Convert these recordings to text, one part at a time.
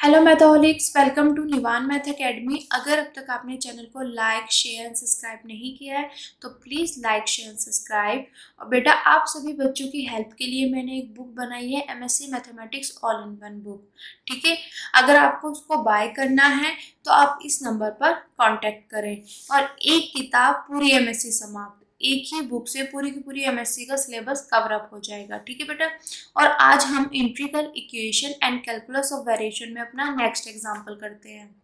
Hello Matholics welcome to Nivan math academy अगर अब तक आपने चैनल को लाइक शेयर एंड सब्सक्राइब नहीं किया है तो please like share and subscribe और बेटा, आप सभी बच्चों की हेल्प के लिए मैंने एक बुक बनाई है MSc mathematics all in one book ठीक है? अगर आपको उसको बाय करना है तो आप इस नंबर पर कॉन्टेक्ट करें और एक किताब पूरी एम समाप्त एक ही बुक से पूरी की पूरी एमएससी का सिलेबस कवर अप हो जाएगा, ठीक है बेटा? और आज हम integral equation and calculus of variation में अपना नेक्स्ट एग्ज़ाम्पल करते हैं।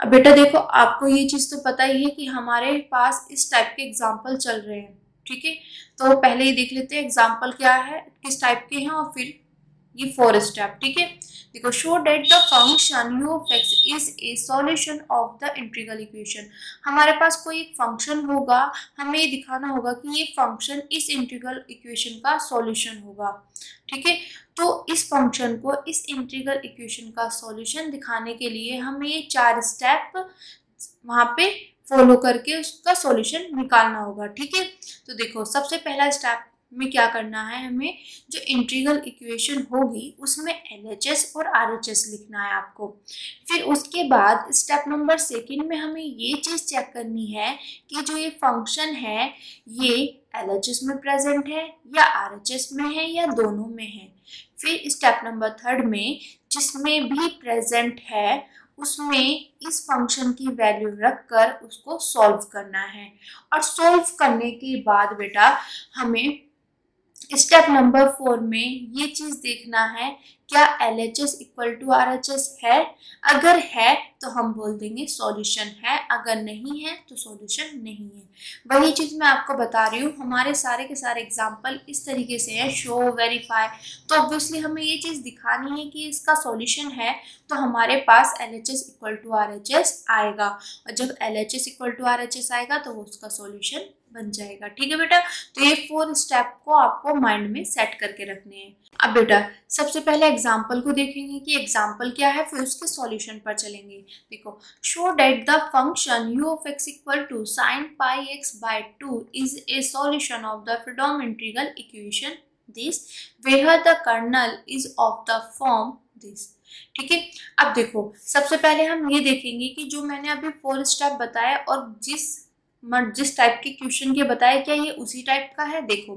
अब बेटा देखो, आपको ये चीज़ तो पता ही है कि हमारे पास इस टाइप के एग्ज़ाम्पल चल रहे हैं, ठीक है? तो पहले ही देख लेते हैं एग्ज़ाम्पल क्या है, किस टाइप के हैं और फिर ये फोर स्टेप ठीक है? देखो show that the function u of x is a solution of the integral equation हमारे पास कोई एक फ़ंक्शन होगा, हमें ये दिखाना होगा कि ये फ़ंक्शन इस इंट्रीगल इक्वेशन का सॉल्यूशन होगा, ठीक है? तो इस फ़ंक्शन को, इस इंट्रीगल इक्वेशन का सॉल्यूशन दिखाने के लिए हमें ये चार स्टेप वहाँ पे फॉलो करके उसका सॉल्यूशन निकालना होगा, ठीक है? तो देखो, सबसे पहला स्टेप में क्या करना है हमें? जो इंट्रीगल इक्वेशन होगी, उसमें एलएचएस और आरएचएस लिखना है आपको। फिर उसके बाद स्टेप नंबर सेकंड में हमें ये चीज़ चेक करनी है कि जो ये फ़ंक्शन है, ये एलएचएस में प्रेजेंट है या आरएचएस में है या दोनों में है। फिर स्टेप नंबर थर्ड में जिसमें भी प्रेजेंट है, उसमें इस फ़ंक्शन की वैल्यू रखकर उसको सॉल्व करना है। और सॉल्व करने के बाद बेटा, हमें स्टेप नंबर फोर में ये चीज़ देखना है, क्या L H S equal to R H S है? अगर है तो हम बोल देंगे सॉल्यूशन है, अगर नहीं है तो सॉल्यूशन नहीं है। वही चीज़ मैं आपको बता रही हूँ, हमारे सारे के सारे एग्ज़ाम्पल इस तरीके से है शो वेरीफाई तो ऑब्वियसली हमें ये चीज़ दिखानी है कि इसका सॉल्यूशन है तो हमारे पास L H S equal to R H S आएगा। और जब L H S equal to R H S आएगा तो वो उसका सॉल्यूशन बन जाएगा। ठीक है बेटा? तो ये फोर स्टेप को आपको माइंड में सेट करके रखने हैं। अब बेटा, सबसे पहले एग्ज़ाम्पल को देखेंगे कि एग्ज़ाम्पल क्या है, फिर उसके सॉल्यूशन पर चलेंगे। देखो show that the function u of x equal to sine pi x by two is a solution of the Fredholm integral equation this where the kernel is of the form this ठीक है? अब देखो, सबसे पहले हम ये देखेंगे कि जो मैंने अभी फोर स्टेप बताया और जिस जिस टाइप के क्वेश्चन के बताया क्या ये उसी टाइप का है? देखो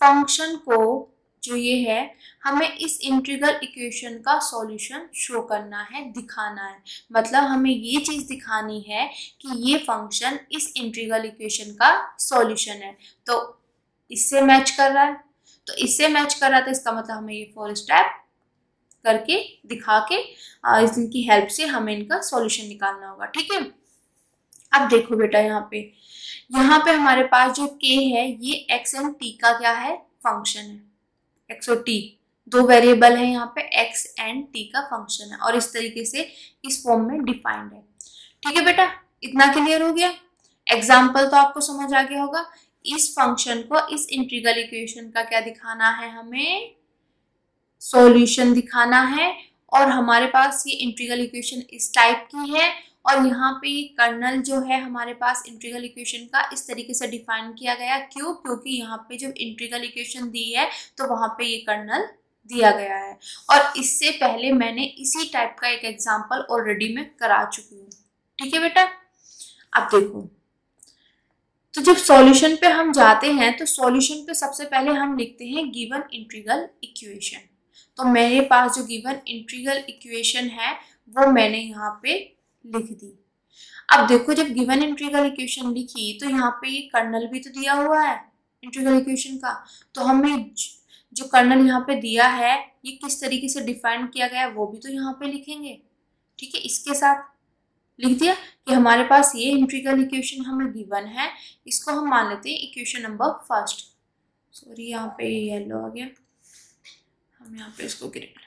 फ़ंक्शन को जो ये है, हमें इस इंट्रीगल इक्वेशन का सॉल्यूशन शो करना है, दिखाना है। मतलब हमें ये चीज़ दिखानी है कि ये फ़ंक्शन इस इंट्रीगल इक्वेशन का सॉल्यूशन है। तो इससे मैच कर रहा है। तो इससे मैच कर रहा था, इसका मतलब हमें ये फोर स्टेप करके दिखा के इनकी हेल्प से हमें इनका सॉल्यूशन निकालना होगा। ठीक है? अब देखो बेटा यहाँ पे। यहाँ पे हमारे पास जो के है, ये एक्स एंड टी का क्या है? फ़ंक्शन है। एक्स और टी दो वेरिएबल है यहाँ पे एक्स एंड टी का फ़ंक्शन है। और इस तरीके से इस फॉर्म में डिफाइंड है। ठीक है बेटा? इतना क्लियर हो गया? एग्ज़ाम्पल तो आपको समझ आ गया होगा। इस फ़ंक्शन को, इस इंट्रीगल इक्वेशन का क्या दिखाना है हमें? सॉल्यूशन दिखाना है। और हमारे पास ये इंट्रीगल इक्वेशन इस टाइप की है। और यहाँ पे कर्नल जो है हमारे पास इंट्रीगल इक्वेशन का इस तरीके से डिफाइन किया गया। क्यों? क्योंकि यहाँ पे जब इंट्रीगल इक्वेशन दी है तो वहाँ पे ये कर्नल दिया गया है। और इससे पहले मैंने इसी टाइप का एक एग्ज़ाम्पल ऑलरेडी मैं करा चुकी हूँ। ठीक है बेटा? अब देखो। तो जब सॉल्यूशन पे हम जाते हैं तो सॉल्यूशन पे सबसे पहले हम लिखते हैं गिवन इंट्रीगल इक्वेशन तो मेरे पास जो गिवन इंट्रीगल इक्वेशन है, वो मैंने यहाँ पे लिख दी। अब देखो, जब गिवन इंट्रीगल इक्वेशन लिखी तो यहाँ पे कर्नल भी तो दिया हुआ है इंट्रीगल इक्वेशन का। तो हमें जो कर्नल यहाँ पे दिया है, ये किस तरीके से डिफाइन किया गया है, वो भी तो यहाँ पे लिखेंगे। ठीक है, इसके साथ लिख दिया कि हमारे पास ये इंट्रीगल इक्वेशन हमें गिवन है, इसको हम मान लेते हैं इक्वेशन नंबर फ़र्स्ट सॉरी यहाँ पे येलो आ गया। हम यहाँ पे इसको ग्रीन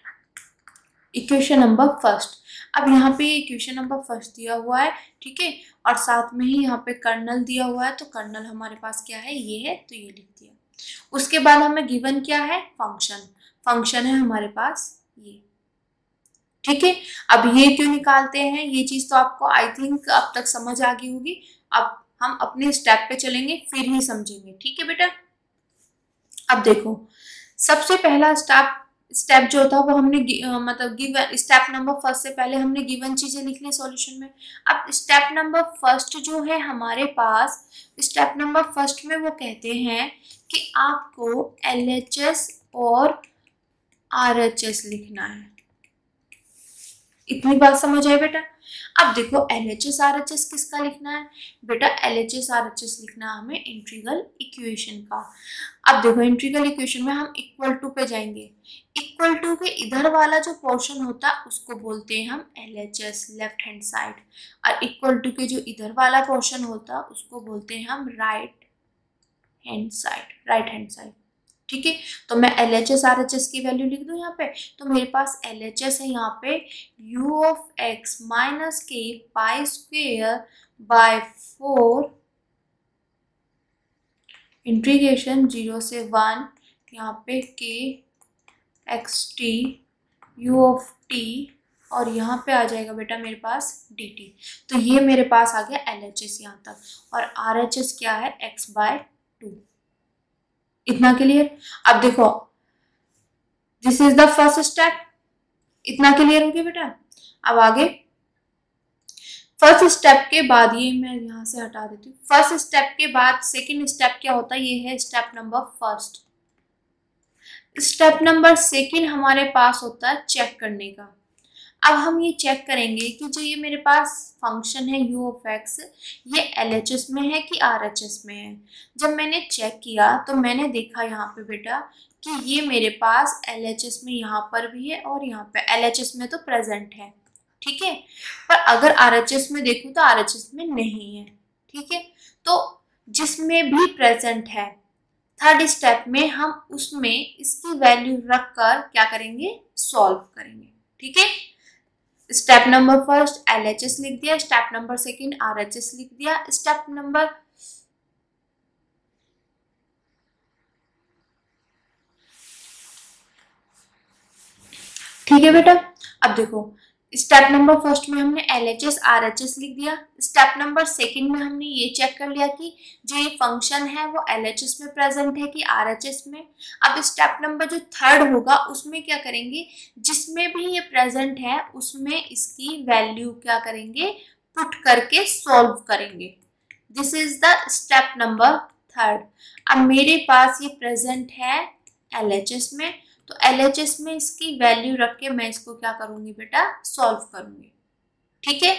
इक्वेशन नंबर फ़र्स्ट अब यहाँ पे इक्वेशन नंबर फ़र्स्ट दिया हुआ है, ठीक है? और साथ में ही यहाँ पे कर्नल दिया हुआ है तो कर्नल हमारे पास क्या है? ये है तो ये लिख दिया। उसके बाद हमें गिवन क्या है? फ़ंक्शन फ़ंक्शन है हमारे पास ये। ठीक है? अब ये क्यों निकालते हैं? ये चीज़ तो आपको आई थिंक अब तक समझ आ गई होगी। अब हम अपने स्टेप पे चलेंगे, फिर ही समझेंगे। ठीक है बेटा? अब देखो, सबसे पहला स्टेप स्टेप जो था वो हमने मतलब गिवन स्टेप नंबर फ़र्स्ट से पहले हमने गिवन चीज़ें लिख ली सॉल्यूशन में। अब स्टेप नंबर फ़र्स्ट जो है हमारे पास स्टेप नंबर फ़र्स्ट में वो कहते हैं कि आपको एलएचएस और आरएचएस लिखना है। इतनी बात समझ आए बेटा? अब देखो L H S R H S किसका लिखना है? बेटा L H S R H S लिखना है हमें इंट्रीगल इक्वेशन का। अब देखो इंट्रीगल इक्वेशन में हम इक्वल टू पे जाएँगे। इक्वल टू के इधर वाला जो पोर्शन होता है, उसको बोलते हैं हम L H S left hand side और इक्वल टू के जो इधर वाला पोर्शन होता है, उसको बोलते हैं हम right hand side right hand side ठीक है? तो मैं L H S R H S की वैल्यू लिख दूँ यहाँ पे? तो मेरे पास एल एच एस है यहाँ पे। You of x minus k pi square by four integration zero से वन यहाँ पे k x t u of t और यहाँ पे आ जाएगा बेटा मेरे पास डी टी तो ये मेरे पास आ गया एल एच एस यहाँ तक। और आर एच एस क्या है? एक्स बाय टू इतना क्लियर? अब देखो। This is the first step इतना क्लियर हो गया बेटा? अब आगे। फ़र्स्ट स्टेप के बाद, ये मैं यहाँ से हटा देती हूँ। फ़र्स्ट स्टेप के बाद सेकेंड स्टेप क्या होता है? ये है step number first step number second हमारे पास होता है चेक करने का। अब हम ये चेक करेंगे कि जो ये मेरे पास फ़ंक्शन है यू ऑफ़ एक्स ये एल एच एस में है कि आर एच एस में है? जब मैंने चेक किया तो मैंने देखा यहाँ पे बेटा कि ये मेरे पास एल एच एस में यहाँ पर भी है और यहाँ पे एल एच एस में तो प्रेजेंट है, ठीक है? पर अगर आर एच एस में देखूँ तो आर एच एस में नहीं है, ठीक है? तो जिसमें भी प्रेजेंट है थर्ड स्टेप में हम उसमें इसकी वैल्यू रख कर क्या करेंगे? सॉल्व करेंगे, ठीक है? Step number first L H S लिख दिया, step number second R H S लिख दिया। स्टेप नंबर ठीक है बेटा? अब देखो स्टेप नंबर फ़र्स्ट में हमने L H S R H S लिख दिया। स्टेप नंबर सेकंड में हमने ये चेक कर लिया कि जो ये फ़ंक्शन है वो एल एच एस में प्रेजेंट है कि आर एच एस में। अब स्टेप नंबर जो थर्ड होगा, उसमें क्या करेंगे? जिसमें भी ये प्रेजेंट है, उसमें इसकी वैल्यू क्या करेंगे? पुट करके सॉल्व करेंगे। This is the step number third अब मेरे पास ये प्रेजेंट है एल एच एस में। तो एस में इसकी वैल्यू रख के मैं इसको क्या करूँगी बेटा? सॉल्व करूँगी। ठीक है?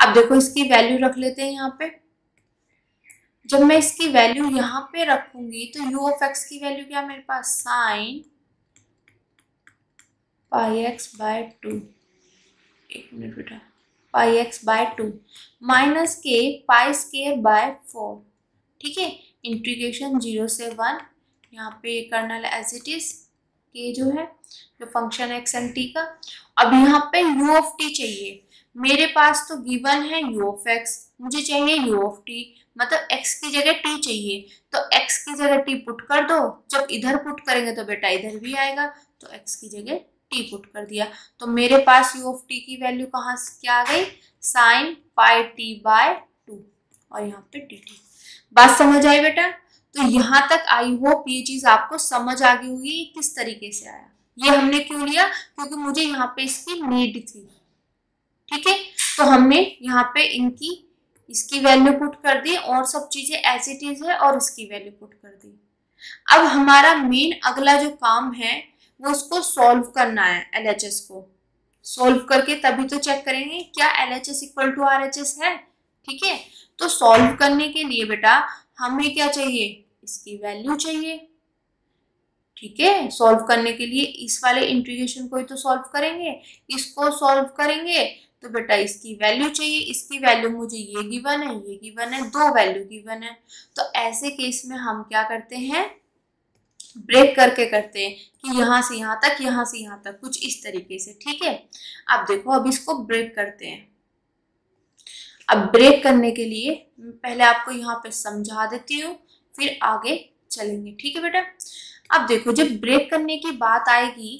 अब देखो इसकी वैल्यू रख लेते हैं यहाँ पे। जब मैं इसकी वैल्यू यहाँ पे रखूँगी तो यू ऑफ़ एक्स की वैल्यू क्या मेरे पास? Sine pi x by two एक मिनट बेटा। Pi x by two minus k pi square by four ठीक है? इंटीग्रेशन ज़ीरो से वन यहाँ पे कर्नल एज इट इज़ के जो है, जो फ़ंक्शन एक्स एंड टी का, अब यहाँ पे यू ऑफ़ टी चाहिए। मेरे पास तो गिवन है यू ऑफ़ एक्स मुझे चाहिए यू ऑफ़ टी मतलब x की जगह t चाहिए। तो x की जगह t पुट कर दो, जब इधर पुट करेंगे तो बेटा इधर भी आएगा तो x की जगह t पुट कर दिया। तो मेरे पास u ऑफ़ t की वैल्यू कहाँ से, क्या आ गई? Sine pi t by two और यहाँ पे टी टी बात समझ आई बेटा? तो यहाँ तक आई होप ये चीज़ आपको समझ आ गई होगी किस तरीके से आया। ये हमने क्यों लिया? क्योंकि मुझे यहाँ पे इसकी नीड थी। ठीक है? तो हमने यहाँ पे इनकी, इसकी वैल्यू पुट कर दी और सब चीज़ें एज इट इज़ है और इसकी वैल्यू पुट कर दी। अब हमारा मेन अगला जो काम है, वो उसको सॉल्व करना है एलएचएस को। सॉल्व करके तभी तो चेक करेंगे, क्या L H S equal to R H S है? ठीक है? तो सॉल्व करने के लिए बेटा, हमें क्या चाहिए? इसकी वैल्यू चाहिए। ठीक है? सॉल्व करने के लिए इस वाले इंटीग्रेशन को ही तो सॉल्व करेंगे। इसको सॉल्व करेंगे तो बेटा इसकी वैल्यू चाहिए। इसकी वैल्यू मुझे ये गिवन है, ये गिवन है, दो वैल्यू गिवन है। तो ऐसे केस में हम क्या करते हैं? ब्रेक करके करते हैं कि यहाँ से यहाँ तक, यहाँ से यहाँ तक, कुछ इस तरीके से। ठीक है? अब देखो, अब इसको ब्रेक करते हैं। अब ब्रेक करने के लिए, पहले आपको यहाँ पे समझा देती हूँ। फिर आगे चलेंगे। ठीक है बेटा? अब देखो जब ब्रेक करने की बात आएगी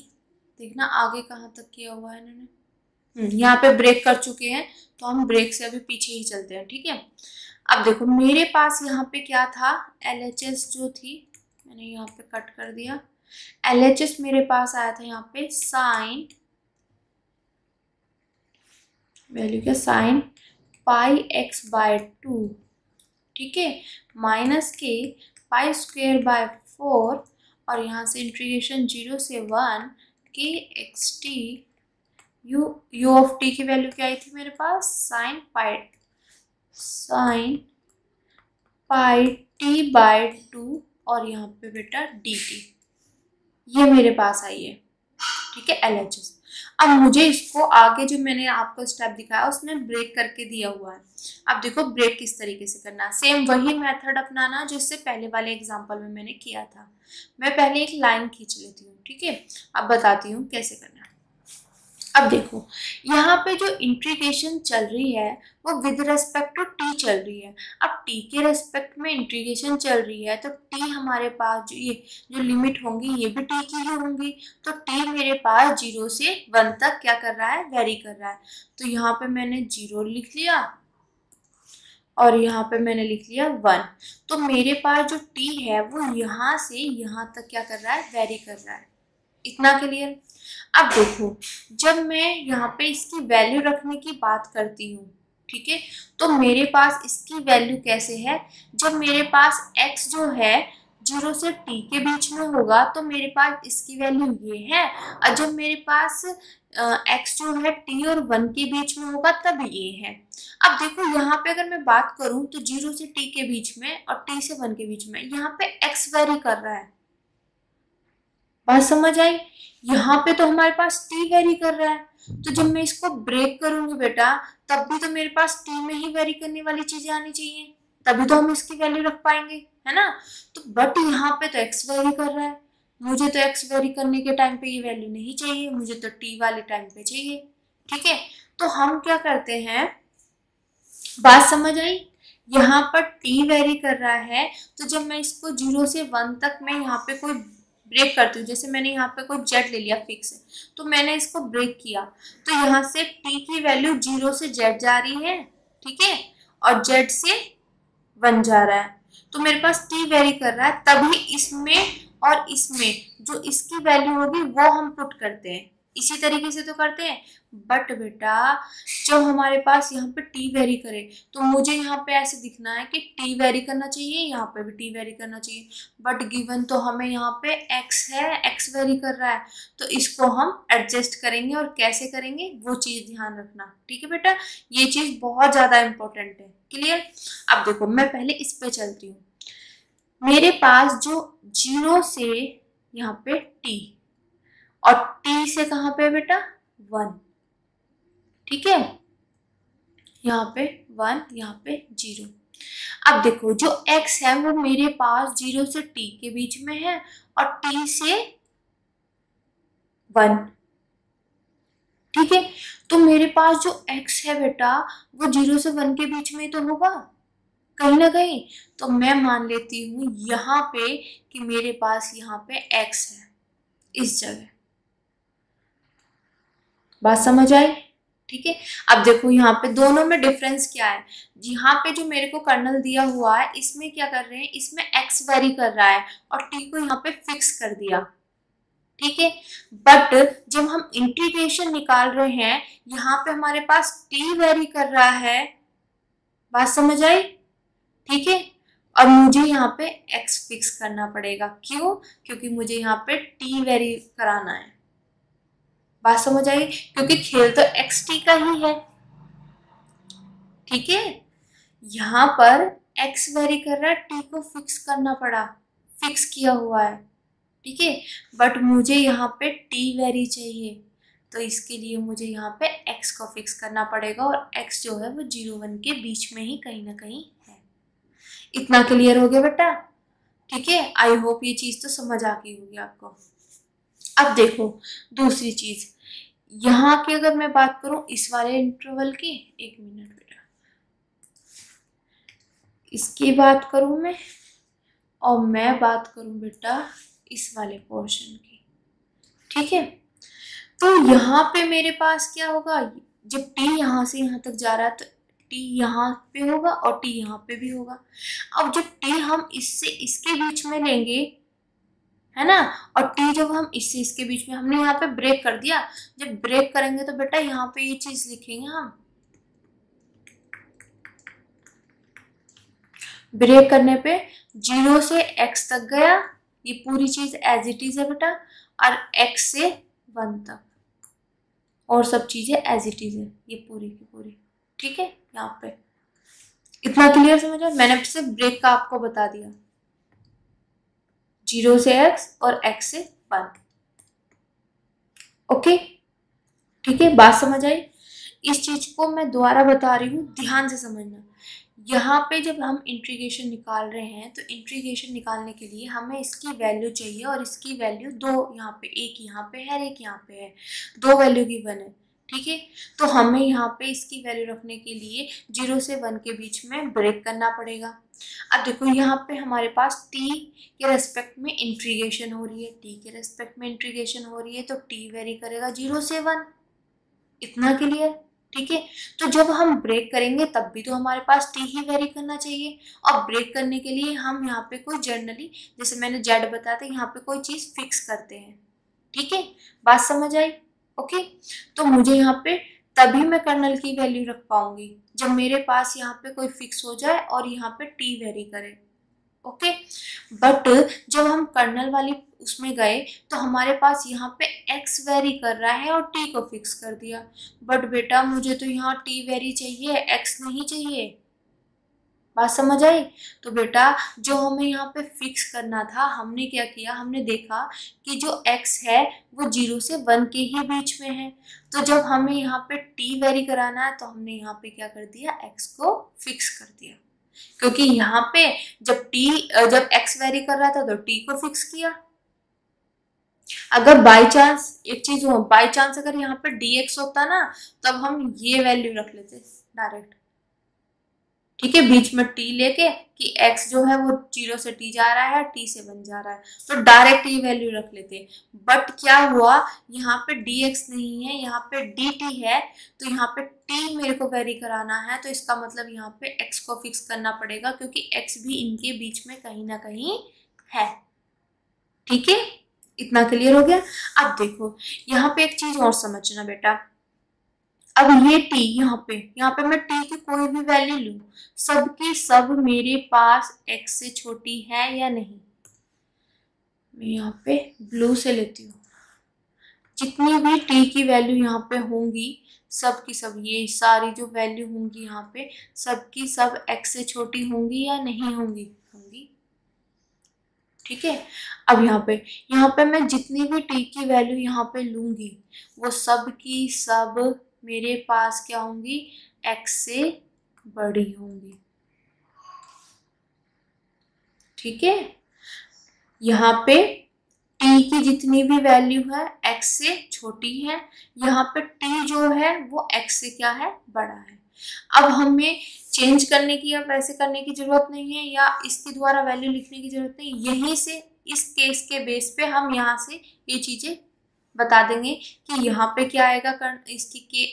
देखना आगे कहाँ तक किया हुआ है इन्होंने। हम्म, यहाँ पे ब्रेक कर चुके हैं तो हम ब्रेक से अभी पीछे ही चलते हैं ठीक है? अब देखो मेरे पास यहाँ पे क्या था? एलएचएस जो थी मैंने यहाँ पे कट कर दिया। एल एच एस मेरे पास आया था यहाँ पे साइन वैल्यू क्या? Sine pi x by two ठीक है? माइनस के पाई स्क्वेयर बाय फोर और यहाँ से इंटीग्रेशन ज़ीरो से one k x t, u u of t की वैल्यू क्या आई थी मेरे पास? Sine pi sine pi t by two और यहाँ पे बेटा डी टी। ये मेरे पास आई है, ठीक है? एल एच एस अब मुझे इसको आगे जो मैंने आपको स्टेप दिखाया उसमें ब्रेक करके दिया हुआ है। अब देखो ब्रेक किस तरीके से करना सेम वही मेथड अपनाना जो इससे पहले वाले एग्जांपल में मैंने किया था। मैं पहले एक लाइन खींच लेती हूँ, ठीक है? अब बताती हूँ कैसे करना अब देखो, यहाँ पे जो इंट्रीगेशन चल रही है, वो विद रेस्पेक्ट टू टी चल रही है। अब टी के रेस्पेक्ट में इंट्रीगेशन चल रही है तो टी हमारे पास जो ये, जो लिमिट होंगी, ये भी टी की ही होंगी। तो टी मेरे पास ज़ीरो से वन तक क्या कर रहा है? वेरी कर रहा है। तो यहाँ पे मैंने ज़ीरो लिख लिया, और यहाँ पे मैंने लिख लिया वन तो मेरे पास जो टी है, वो यहाँ से यहाँ तक क्या कर रहा है? वेरी कर रहा है। इतना क्लियर अब देखो, जब मैं यहाँ पे इसकी वैल्यू रखने की बात करती हूँ, ठीक है? तो मेरे पास इसकी वैल्यू कैसे है? जब मेरे पास x जो है, ज़ीरो से t के बीच में होगा तो मेरे पास इसकी वैल्यू ये है। और जब मेरे पास x जो है, t और वन के बीच में होगा, तब ये है। अब देखो, यहाँ पे अगर मैं बात करूँ तो ज़ीरो से t के बीच में और t से वन के बीच में, यहाँ पे x वेरी कर रहा है। बात समझ आई? यहाँ पे तो हमारे पास टी वेरी कर रहा है। तो जब मैं इसको ब्रेक करूँगी बेटा तब भी तो मेरे पास टी में ही वेरी करने वाली चीज़ें आनी चाहिए। तभी तो हम इसकी वैल्यू रख पाएँगे है ना? तो बट यहाँ पे तो एक्स वेरी कर रहा है। मुझे तो एक्स वेरी करने के टाइम पे ये वैल्यू नहीं चाहिए मुझे तो टी वाले टाइम पे चाहिए ठीक है? तो हम क्या करते हैं? बात समझ आई? यहाँ पर टी वेरी कर रहा है। तो जब मैं इसको ज़ीरो से वन तक मैं यहाँ पे कोई ब्रेक करती हूँ। जैसे मैंने यहाँ पे कोई जेड ले लिया फिक्स है तो मैंने इसको ब्रेक किया। तो यहाँ से टी की वैल्यू ज़ीरो से जेड जा रही है, ठीक है? और जेड से वन जा रहा है। तो मेरे पास टी वेरी कर रहा है, तभी इसमें और इसमें जो इसकी वैल्यू होगी वो हम पुट करते हैं। इसी तरीके से तो करते हैं। बट बेटा, जब हमारे पास यहाँ पे टी वेरी करे तो मुझे यहाँ पे ऐसे दिखना है कि टी वेरी करना चाहिए, यहाँ पे भी टी वेरी करना चाहिए। बट गिवन तो हमें यहाँ पे एक्स है एक्स वेरी कर रहा है तो इसको हम एडजस्ट करेंगे और कैसे करेंगे, वो चीज़ ध्यान रखना। ठीक है बेटा? ये चीज़ बहुत ज़्यादा इम्पोर्टेंट है। क्लियर अब देखो, मैं पहले इस पे चलती हूँ। मेरे पास जो ज़ीरो से यहाँ पे टी और टी से कहाँ पे बेटा? वन। ठीक है? यहाँ पे वन यहाँ पे ज़ीरो अब देखो, जो x है वो मेरे पास ज़ीरो से t के बीच में है और t से वन ठीक है? तो मेरे पास जो x है बेटा, वो ज़ीरो से वन के बीच में तो होगा, कहीं ना कहीं। तो मैं मान लेती हूँ यहाँ पे कि मेरे पास यहाँ पे x है, इस जगह। बात समझ आई? ठीक है? अब देखो यहाँ पे दोनों में डिफरेंस क्या है? यहाँ पे जो मेरे को कर्नल दिया हुआ है, इसमें क्या कर रहे हैं? इसमें एक्स वेरी कर रहा है और टी को यहाँ पे फिक्स कर दिया। ठीक है? बट जब हम इंटीग्रेशन निकाल रहे हैं, यहाँ पे हमारे पास टी वेरी कर रहा है। बात समझ आई? ठीक है? और मुझे यहाँ पे एक्स फिक्स करना पड़ेगा। क्यों? क्योंकि मुझे यहाँ पे टी वेरी कराना है। बात समझ आई? क्योंकि खेल तो एक्स टी का ही है। ठीक है? यहाँ पर एक्स वेरी कर रहा है टी को फिक्स करना पड़ा। फिक्स किया हुआ है। ठीक है? बट मुझे यहाँ पे टी वेरी चाहिए। तो इसके लिए मुझे यहाँ पे एक्स को फिक्स करना पड़ेगा और एक्स जो है वो ज़ीरो वन के बीच में ही कहीं ना कहीं है। इतना क्लियर हो गया बेटा? ठीक है? आई होप ये चीज़ तो समझ आ गई होगी आपको। अब देखो, दूसरी चीज़। यहाँ की अगर मैं बात करूँ, इस वाले इंटरवल की, एक मिनट बेटा। इसकी बात करूँ मैं, और मैं बात करूँ बेटा इस वाले पोर्शन की। ठीक है? तो यहाँ पे मेरे पास क्या होगा? जब टी यहाँ से यहाँ तक जा रहा है तो टी यहाँ पे होगा और टी यहाँ पे भी होगा। अब जब टी हम इससे इसके बीच में लेंगे है ना? और टी जब हम इससे इसके बीच में हमने यहाँ पे ब्रेक कर दिया, जब ब्रेक करेंगे तो बेटा यहाँ पे ये चीज़ लिखेंगे हम। ब्रेक करने पे ज़ीरो से एक्स तक गया, ये पूरी चीज़ एज इट इज़ है बेटा, और एक्स से वन तक। और सब चीज़ें एज इट इज़ है, ये पूरी की पूरी। ठीक है? यहाँ पे। इतना क्लियर समझा मैंने सिर्फ़ ब्रेक का आपको बता दिया। ज़ीरो से एक्स और एक्स से वन। ओके? ठीक है, बात समझ आई? इस चीज़ को मैं दोबारा बता रही हूँ, ध्यान से समझना। यहाँ पे जब हम इंट्रीगेशन निकाल रहे हैं तो इंट्रीगेशन निकालने के लिए हमें इसकी वैल्यू चाहिए और इसकी वैल्यू दो यहाँ पे, एक यहाँ पे है एक यहाँ पे है। दो वैल्यू गिवन है। ठीक है? तो हमें यहाँ पे इसकी वैल्यू रखने के लिए ज़ीरो से वन के बीच में ब्रेक करना पड़ेगा। अब देखो, यहाँ पे हमारे पास टी के रेस्पेक्ट में इंट्रीगेशन हो रही है। टी के रेस्पेक्ट में इंट्रीगेशन हो रही है तो टी वेरी करेगा ज़ीरो से वन इतना क्लियर ठीक है? तो जब हम ब्रेक करेंगे, तब भी तो हमारे पास टी ही वेरी करना चाहिए। और ब्रेक करने के लिए हम यहाँ पे कोई जर्नली जैसे मैंने जेड बताया था, यहाँ पे कोई चीज़ फिक्स करते हैं। ठीक है? बात समझ आई? ओके? तो मुझे यहाँ पे तभी मैं कर्नल की वैल्यू रख पाऊँगी, जब मेरे पास यहाँ पे कोई फिक्स हो जाए और यहाँ पे टी वेरी करे, ओके? बट जब हम कर्नल वाली उसमें गए तो हमारे पास यहाँ पे एक्स वेरी कर रहा है और टी को फिक्स कर दिया। बट बेटा, मुझे तो यहाँ टी वेरी चाहिए एक्स नहीं चाहिए। बात समझ आई? तो बेटा, जो हमें यहाँ पे फिक्स करना था, हमने क्या किया? हमने देखा कि जो x है, वो ज़ीरो से वन के ही बीच में है। तो जब हमें यहाँ पे t वेरी कराना है तो हमने यहाँ पे क्या कर दिया? x को फिक्स कर दिया। क्योंकि यहाँ पे जब t, जब x वेरी कर रहा था तो t को फिक्स किया। अगर बाई चांस एक चीज़ हो बाई चांस अगर यहाँ पे dx होता ना, तब हम ये वैल्यू रख लेते डायरेक्ट ठीक है, बीच में टी लेके कि x जो है वो ज़ीरो से टी जा रहा है, टी से बन जा रहा है। तो डायरेक्ट ये वैल्यू रख लेते हैं। बट क्या हुआ? यहाँ पे dx नहीं है, यहाँ पे dt है तो यहाँ पे t मेरे को वेरी कराना है तो इसका मतलब यहाँ पे x को फिक्स करना पड़ेगा, क्योंकि x भी इनके बीच में कहीं ना कहीं है। ठीक है? इतना क्लियर हो गया? अब देखो, यहाँ पे एक चीज़ और समझना बेटा। अब ये टी यहाँ पे यहाँ पे मैं टी की कोई भी वैल्यू लू, सबकी सब मेरे पास एक्स से छोटी है या नहीं? मैं यहाँ पे ब्लू से लेती हूँ। जितनी भी टी की वैल्यू यहाँ पे होंगी सब की सब, ये सारी जो वैल्यू होंगी यहाँ पे, सबकी सब एक्स से छोटी होंगी या नहीं होंगी? होंगी। ठीक है? अब यहाँ पे यहाँ पे मैं जितनी भी टी की वैल्यू यहाँ पे लूँगी, वो सब की सब मेरे पास क्या होंगी? एक्स से बड़ी होंगी। ठीक है? यहाँ पे टी की जितनी भी वैल्यू है एक्स से छोटी है। यहाँ पे टी जो है, वो एक्स से क्या है? बड़ा है। अब हमें चेंज करने की या वैसे करने की ज़रूरत नहीं है या इसके द्वारा वैल्यू लिखने की ज़रूरत नहीं, यहीं से इस केस के बेस पे हम यहाँ से ये चीज़ें बता देंगे कि यहाँ पे क्या आएगा कर इसकी के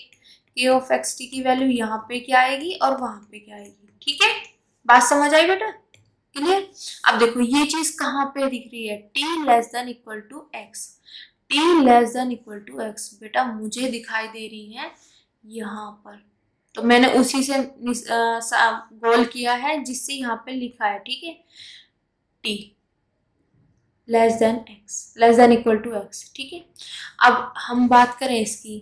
के ऑफ़ एक्स टी की वैल्यू यहाँ पे क्या आएगी और वहाँ पे क्या आएगी। ठीक है? बात समझ आई बेटा? क्लियर अब देखो, ये चीज़ कहाँ पे दिख रही है? T less than equal to x t less than equal to x बेटा, मुझे दिखाई दे रही है यहाँ पर। तो मैंने उसी से गोल किया है जिससे यहाँ पे लिखा है, ठीक है? T less than x, less than equal to x, ठीक है? अब हम बात करें इसकी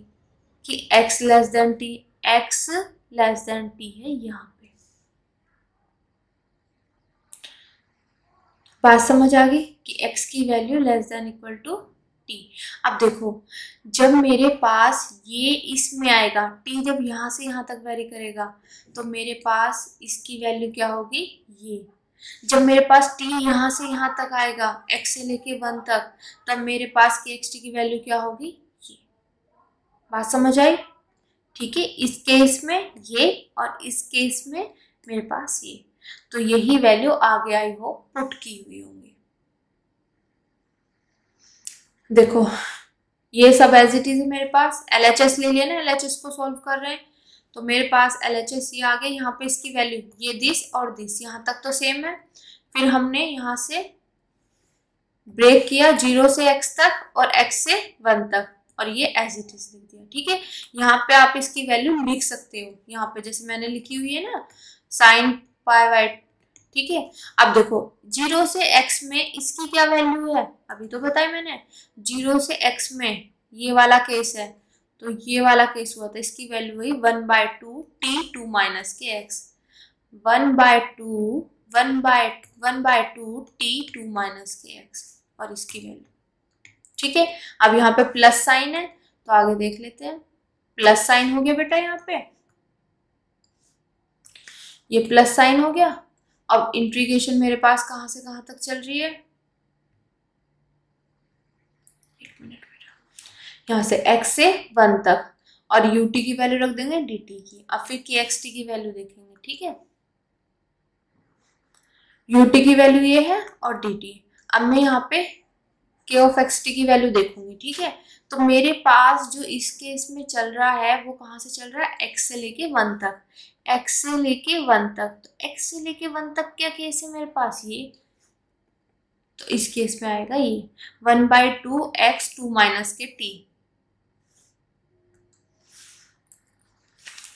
कि x less than t, x less than t है यहाँ पे। बात समझ आ गई कि एक्स की value less than equal to t. अब देखो, जब मेरे पास ये इसमें आएगा, टी जब यहाँ से यहाँ तक वेरी करेगा तो मेरे पास इसकी वैल्यू क्या होगी? ये। जब मेरे पास t यहाँ से यहाँ तक आएगा, x से लेके वन तक, तब मेरे पास की एक्स टी की वैल्यू क्या होगी? ये। बात समझ आई? ठीक है, इस केस में ये और इस केस में मेरे पास ये। तो यही वैल्यू आगे आई हो पुट की हुई होंगी। देखो, ये सब एज इट इज़ मेरे पास। एल एच एस ले लिया ना एल एच एस को सॉल्व कर रहे हैं। तो मेरे पास एल एच एस ये आ गया, यहाँ पे इसकी वैल्यू ये दिस और दिस यहाँ तक तो सेम है। फिर हमने यहाँ से ब्रेक किया ज़ीरो से एक्स तक और एक्स से वन तक, और ये एज इट इज़ लिख दिया, ठीक है? यहाँ पे आप इसकी वैल्यू लिख सकते हो, यहाँ पे जैसे मैंने लिखी हुई है ना साइन पाई वाई ठीक है? अब देखो ज़ीरो से एक्स में इसकी क्या वैल्यू है? अभी तो बताया मैंने ज़ीरो से एक्स में ये वाला केस है। तो ये वाला केस हुआ था, इसकी वैल्यू हुई one by two t two minus k x one by two one by one by two t two minus k x और इसकी वैल्यू ठीक है? अब यहाँ पे प्लस साइन है तो आगे देख लेते हैं। प्लस साइन हो गया बेटा यहाँ पे। ये प्लस साइन हो गया। अब इंट्रीगेशन मेरे पास कहाँ से कहाँ तक चल रही है एक मिनट बेटा यहाँ से x से वन तक। और ut की वैल्यू रख देंगे dt की। अब फिर के एक्स टी की वैल्यू देखेंगे, ठीक है? ut की वैल्यू ये है और dt अब मैं यहाँ पे के ऑफ़ एक्स टी की वैल्यू देखूँगी, ठीक है? तो मेरे पास जो इस केस में चल रहा है, वो कहाँ से चल रहा है? एक्स से लेके वन तक। एक्स से लेके वन तक। तो एक्स से लेके वन तक क्या केस है मेरे पास ये? तो इस केस में आएगा ये। One by two x two minus k t.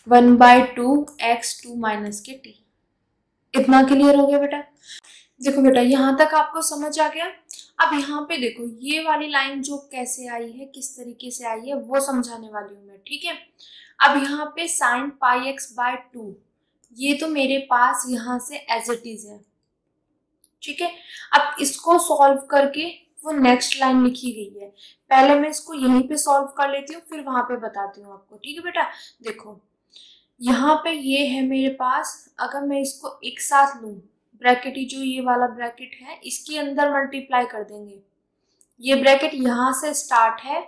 One by two x two minus k t. इतना क्लियर हो गया बेटा? देखो बेटा, यहाँ तक आपको समझ आ गया? अब यहाँ पे देखो, ये वाली लाइन जो कैसे आई है, किस तरीके से आई है, वो समझाने वाली हूँ मैं, ठीक है? अब यहाँ पे sine pi x by two ये तो मेरे पास यहाँ से एज इट इज़ है, ठीक है? अब इसको सॉल्व करके वो नेक्स्ट लाइन लिखी गई है। पहले मैं इसको यहीं पे सॉल्व कर लेती हूँ, फिर वहाँ पे बताती हूँ आपको, ठीक है बेटा? देखो यहाँ पे ये है मेरे पास, अगर मैं इसको एक साथ लू, ब्रैकेट ही जो ये वाला ब्रैकेट है, इसके अंदर मल्टीप्लाई कर देंगे। ये ब्रैकेट यहाँ से स्टार्ट है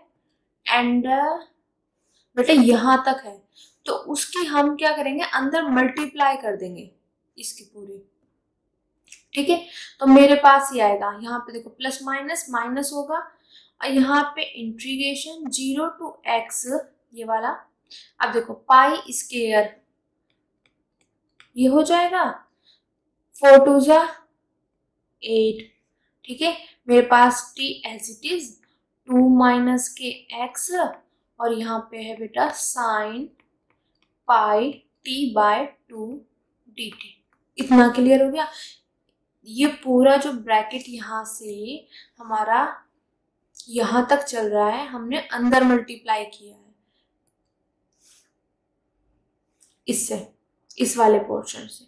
एंड बेटा यहाँ तक है। तो उसकी हम क्या करेंगे? अंदर मल्टीप्लाई कर देंगे इसके पूरे। ठीक है? तो मेरे पास ही आएगा। यहाँ पे देखो प्लस माइनस माइनस होगा। और यहाँ पे इंट्रीगेशन ज़ीरो टू एक्स ये वाला अब देखो पाई स्केयर ये हो जाएगा फोर टू ज़ा एट ठीक है? मेरे पास t as it is two minus k x और यहाँ पे है बेटा sine pi t by two d t इतना क्लियर हो गया? ये पूरा जो ब्रैकेट यहाँ से हमारा यहाँ तक चल रहा है, हमने अंदर मल्टीप्लाई किया है। इससे, इस वाले पोर्शन से।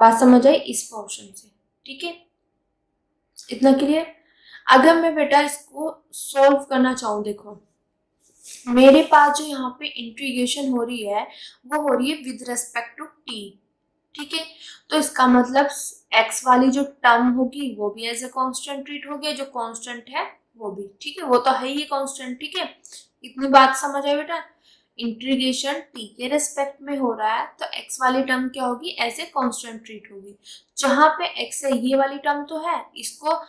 बात समझ आई? इस पोर्शन से। ठीक है? इतना क्लियर अगर मैं बेटा इसको सॉल्व करना चाहूँ, देखो। मेरे पास जो यहाँ पे इंट्रीगेशन हो रही है, वो हो रही है विद रेस्पेक्ट टू टी ठीक है? तो इसका मतलब एक्स वाली जो टर्म होगी, वो भी एज ए कांस्टेंट ट्रीट हो गया जो कॉन्स्टेंट है, वो भी। ठीक है? वो तो है ही कॉन्स्टेंट ठीक है? इतनी बात समझ आए बेटा? इंट्रीगेशन टी के रेस्पेक्ट में हो रहा है तो एक्स वाली टर्म क्या होगी? ऐसे कांस्टेंट ट्रीट होगी। जहाँ पे एक्स है, ये वाली टर्म तो है, इसको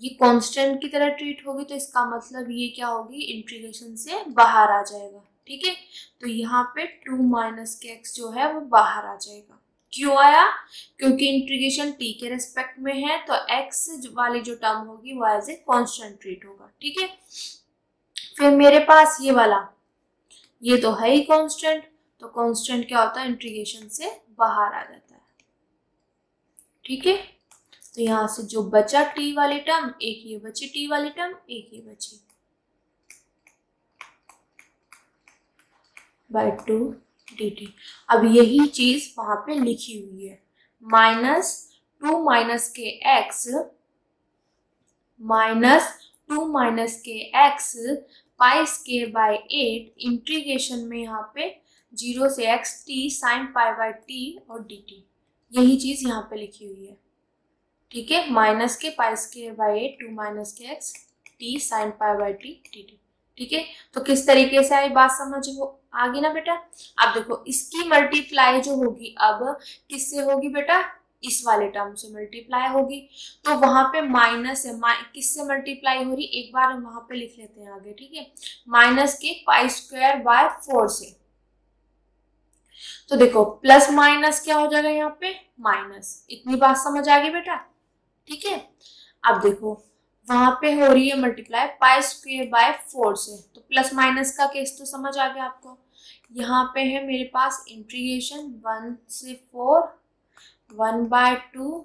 ये कांस्टेंट की तरह ट्रीट होगी तो इसका मतलब ये क्या होगी? इंट्रीगेशन से बाहर आ जाएगा। ठीक है? तो यहाँ पे टू माइनस के एक्स जो है, वो बाहर आ जाएगा। क्यों आया? क्योंकि इंट्रीगेशन टी के रेस्पेक्ट में है तो एक्स वाली जो टर्म होगी, वो एज ए कॉन्स्टेंट ट्रीट होगा। ठीक है? फिर मेरे पास ये वाला। ये तो है ही कांस्टेंट तो कांस्टेंट क्या होता है? इंट्रीगेशन से बाहर आ जाता है। ठीक है? तो यहाँ से जो बचा टी वाली टर्म एक ये बची टी वाली टर्म एक ये बची। बाय टू डी अब यही चीज़ वहाँ पे लिखी हुई है। Minus two minus k x minus two minus k x pi square by eight integration में यहाँ पे ज़ीरो से x t sine pi by t और डी टी। यही चीज़ यहाँ पे लिखी हुई है। ठीक है? Minus k pi square by eight two minus k x t sine pi by t d t. ठीक है? तो किस तरीके से आई बात समझ हो? आगे ना बेटा? अब देखो, इसकी मल्टीप्लाई जो होगी, अब किससे होगी बेटा? इस वाले टर्म से मल्टीप्लाई होगी। तो वहाँ पे माइनस है। किससे मल्टीप्लाई हो रही? एक बार हम वहाँ पे लिख लेते हैं आगे, ठीक है? माइनस के पाई स्क्वायर बाय फोर से। तो देखो प्लस माइनस क्या हो जाएगा यहाँ पे? माइनस इतनी बात समझ आ गई बेटा? ठीक है? अब देखो, वहाँ पे हो रही है multiply pi square by four से। तो प्लस माइनस का केस तो समझ आ गया आपको। यहाँ पे है मेरे पास इंट्रीगेशन वन से फोर वन बाय टू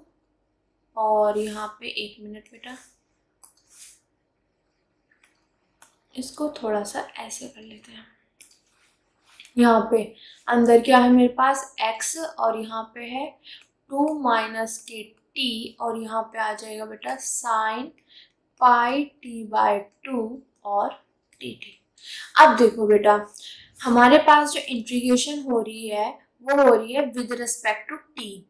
और यहाँ पे एक मिनट बेटा। इसको थोड़ा सा ऐसे कर लेते हैं। यहाँ पे अंदर क्या है मेरे पास? X और यहाँ पे है टू माइनस के टी और यहाँ पे आ जाएगा बेटा sine pi t by two और टी टी। अब देखो बेटा, हमारे पास जो इंट्रीगेशन हो रही है, वो हो रही है विद रिस्पेक्ट टू टी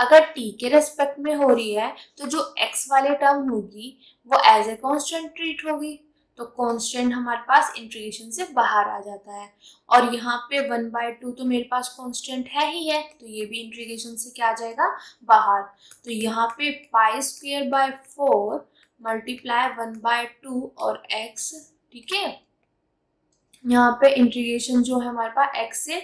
अगर टी के रेस्पेक्ट में हो रही है तो जो एक्स वाले टर्म होगी, वो एज ए कॉन्स्टेंट ट्रीट होगी। तो कांस्टेंट हमारे पास इंटीग्रेशन से बाहर आ जाता है। और यहाँ पे वन बाय टू तो मेरे पास कांस्टेंट है ही है तो ये भी इंटीग्रेशन से क्या आ जाएगा? बाहर। तो यहाँ पे pi square by four multiply one by two और एक्स ठीक है? यहाँ पे इंटीग्रेशन जो है हमारे पास एक्स से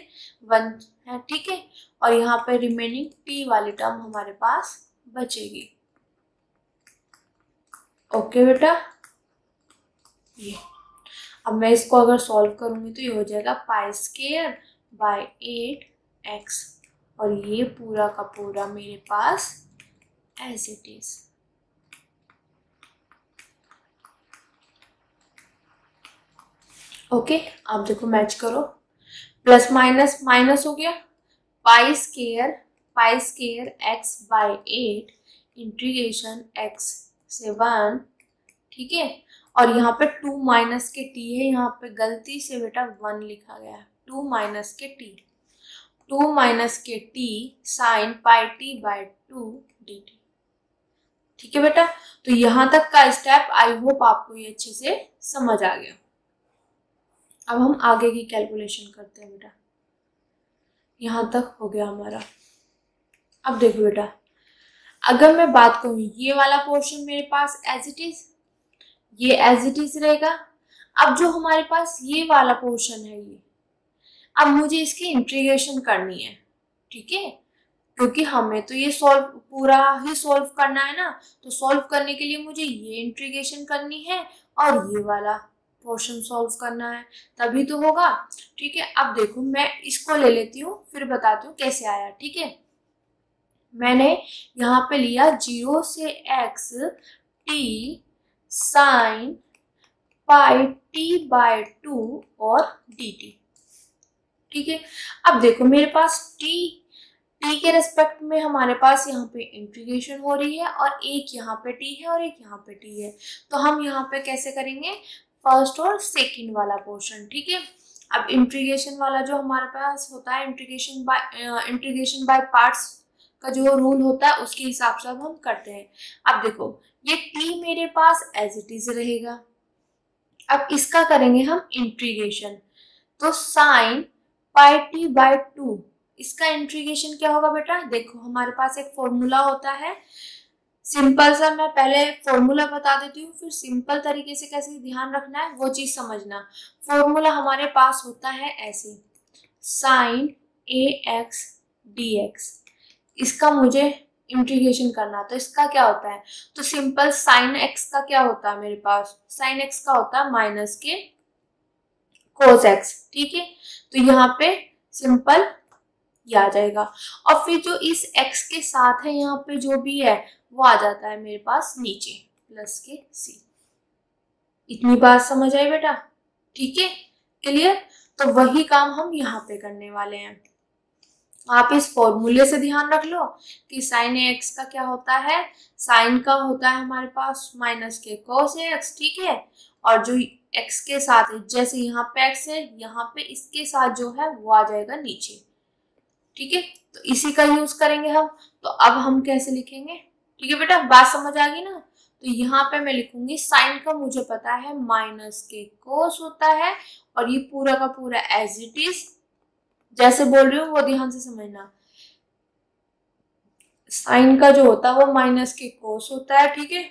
वन है, ठीक है? और यहाँ पे रिमेनिंग टी वाली टर्म हमारे पास बचेगी। ओके बेटा? ये। अब मैं इसको अगर सॉल्व करूँगी तो ये हो जाएगा pi square by eight x और ये पूरा का पूरा मेरे पास एज इट इज़ ओके आप देखो मैच करो। प्लस माइनस माइनस हो गया। Pi square pi square x by eight integration x से वन, ठीक है? और यहाँ पे टू माइनस के टी है, यहाँ पे गलती से बेटा वन लिखा गया है, two minus k t. Two minus k t sine pi t by two d t. ठीक है बेटा? तो यहाँ तक का स्टेप आई होप आपको ये अच्छे से समझ आ गया। अब हम आगे की कैलकुलेशन करते हैं बेटा। यहाँ तक हो गया हमारा। अब देखो बेटा, अगर मैं बात करूँ, ये वाला पोर्शन मेरे पास एज इट इज़ ये एज इट इज़ रहेगा। अब जो हमारे पास ये वाला पोर्शन है ये, अब मुझे इसकी इंटीग्रेशन करनी है, ठीक है? क्योंकि हमें तो ये सॉल्व पूरा ही सॉल्व करना है ना तो सॉल्व करने के लिए मुझे ये इंटीग्रेशन करनी है और ये वाला पोर्शन सॉल्व करना है, तभी तो होगा। ठीक है, अब देखो, मैं इसको ले लेती हूँ, फिर बताती हूँ कैसे आया, ठीक है? मैंने यहाँ पे लिया ज़ीरो से x t sine pi t by two और डी टी ठीक है? अब देखो, मेरे पास टी टी के रेस्पेक्ट में हमारे पास यहाँ पे इंटीग्रेशन हो रही है और एक यहाँ पे टी है और एक यहाँ पे टी है। तो हम यहाँ पे कैसे करेंगे? फ़र्स्ट और सेकंड वाला पोर्शन, ठीक है? अब इंटीग्रेशन वाला जो हमारे पास होता है integration by integration by parts का जो रूल होता है, उसके हिसाब से अब हम करते हैं। अब देखो, ये टी मेरे पास एज इट इज़ रहेगा। अब इसका करेंगे हम इंट्रीगेशन तो sine pi t by two इसका इंट्रीगेशन क्या होगा बेटा? देखो, हमारे पास एक फॉर्मूला होता है सिंपल सा मैं पहले फॉर्मूला बता देती हूँ, फिर सिंपल तरीके से कैसे ध्यान रखना है, वो चीज़ समझना। फॉर्मूला हमारे पास होता है ऐसे। Sine a x d x इसका मुझे इंटीग्रेशन करना तो इसका क्या होता है? तो सिंपल साइन एक्स का क्या होता है मेरे पास? साइन एक्स का होता है माइनस के कोस एक्स ठीक है? तो यहाँ पे सिंपल ये आ जाएगा। और फिर जो इस एक्स के साथ है, यहाँ पे जो भी है, वो आ जाता है मेरे पास नीचे प्लस के सी इतनी बात समझ आई बेटा? ठीक है? क्लियर तो वही काम हम यहाँ पे करने वाले हैं। आप इस फॉर्मूले से ध्यान रख लो कि साइन एक्स का क्या होता है? साइन का होता है हमारे पास माइनस के कोस एक्स ठीक है? और जो एक्स के साथ जैसे यहाँ पे एक्स है, यहाँ पे इसके साथ जो है, वो आ जाएगा नीचे। ठीक है? तो इसी का यूज़ करेंगे हम। तो अब हम कैसे लिखेंगे? ठीक है बेटा, बात समझ आ गई ना? तो यहाँ पे मैं लिखूँगी साइन का मुझे पता है माइनस के कोस होता है और ये पूरा का पूरा एज इट इज़ जैसे बोल रही हूँ, वो ध्यान से समझना। साइन का जो होता है, वो माइनस के कोस होता है, ठीक है?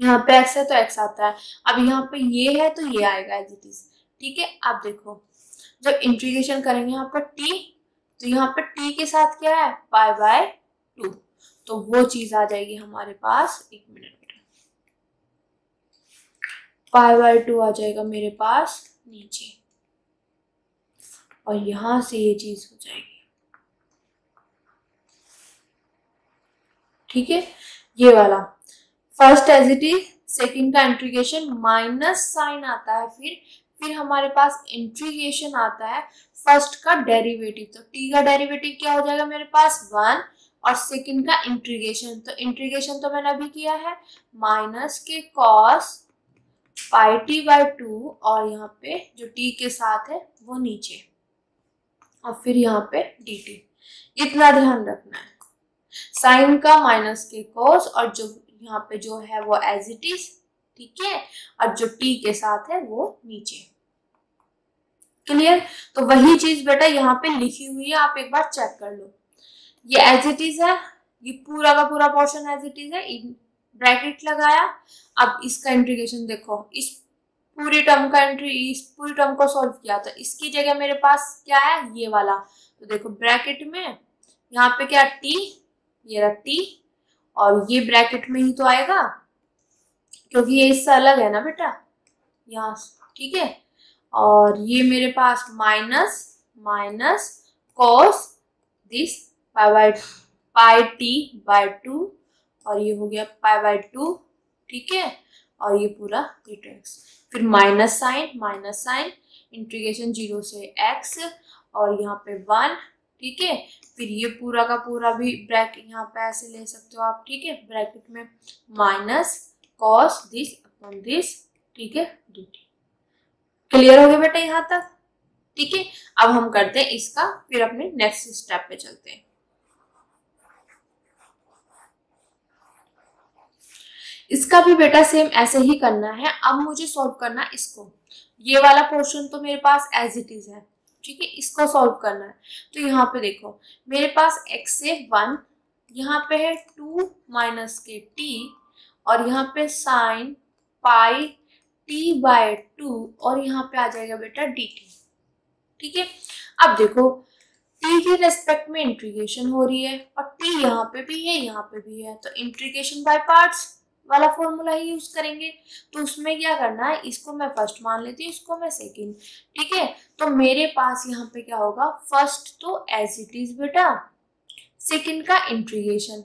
यहाँ पे एक्स है तो एक्स आता है। अब यहाँ पे ये है तो ये आएगा एज इट इज़ ठीक है? अब देखो, जब इंटीग्रेशन करेंगे यहाँ पर टी तो यहाँ पर टी के साथ क्या है? पाई बाय टू तो वो चीज़ आ जाएगी हमारे पास एक मिनट पाई बाय टू आ जाएगा मेरे पास नीचे। और यहाँ से ये चीज़ हो जाएगी। ठीक है? ये वाला। First as it is second का इंट्रीगेशन माइनस साइन आता है फिर। फिर हमारे पास इंट्रीगेशन आता है। फ़र्स्ट का डेरिवेटिव तो टी का डेरिवेटिव क्या हो जाएगा मेरे पास? वन। और सेकंड का इंट्रीगेशन तो इंट्रीगेशन तो मैंने अभी किया है। Minus k cos pi t by two, और यहाँ पे जो टी के साथ है, वो नीचे। और फिर यहाँ पे डी टी। इतना ध्यान रखना है। साइन का माइनस के कॉस और जो यहाँ पे जो है वो एज इट इज़ ठीक है? और जो टी के साथ है, वो नीचे। क्लियर तो वही चीज़ बेटा यहाँ पे लिखी हुई है, आप एक बार चेक कर लो। ये एज इट इज़ है, ये पूरा का पूरा पोर्शन एज इट इज़ है ब्रैकेट लगाया। अब इसका इंट्रीगेशन देखो, इस पूरी टर्म का एंट्री इस पूरी टर्म को सॉल्व किया तो इसकी जगह मेरे पास क्या है? ये वाला। तो देखो ब्रैकेट में, यहाँ पे क्या टी ये रहा टी और ये ब्रैकेट में ही तो आएगा, क्योंकि ये इससे अलग है ना बेटा। यहाँ, ठीक है? और ये मेरे पास minus minus cos this pi by pi t by two और ये हो गया पाई बाय टू ठीक है? और ये पूरा रिटेक्स फिर minus sine minus sine integration zero से एक्स और यहाँ पे वन ठीक है? फिर ये पूरा का पूरा भी ब्रैकेट यहाँ पे ऐसे ले सकते हो आप, ठीक है? ब्रैकेट में minus cos this upon this ठीक है? डी क्लियर हो गया बेटा यहाँ तक? ठीक है, अब हम करते हैं इसका, फिर अपने नेक्स्ट स्टेप पे चलते हैं। इसका भी बेटा सेम ऐसे ही करना है, अब मुझे सॉल्व करना इसको। ये वाला पोर्शन तो मेरे पास एज इट इज़ है, ठीक है, इसको सॉल्व करना है। तो यहाँ पे देखो, मेरे पास एक्स से वन यहाँ पे है टू माइनस के टी और यहाँ पे sine pi t by two और यहाँ पे आ जाएगा बेटा डी टी। ठीक है? अब देखो, टी के रेस्पेक्ट में इंट्रीगेशन हो रही है और टी यहाँ पे भी है, यहाँ पे भी है। तो इंट्रीगेशन बाय पार्ट्स वाला फॉर्मूला ही यूज़ करेंगे। तो उसमें क्या करना है? इसको मैं फ़र्स्ट मान लेती हूँ, इसको मैं सेकंड ठीक है? तो मेरे पास यहाँ पे क्या होगा? फ़र्स्ट तो एज इट इज़ बेटा। सेकंड का इंट्रीगेशन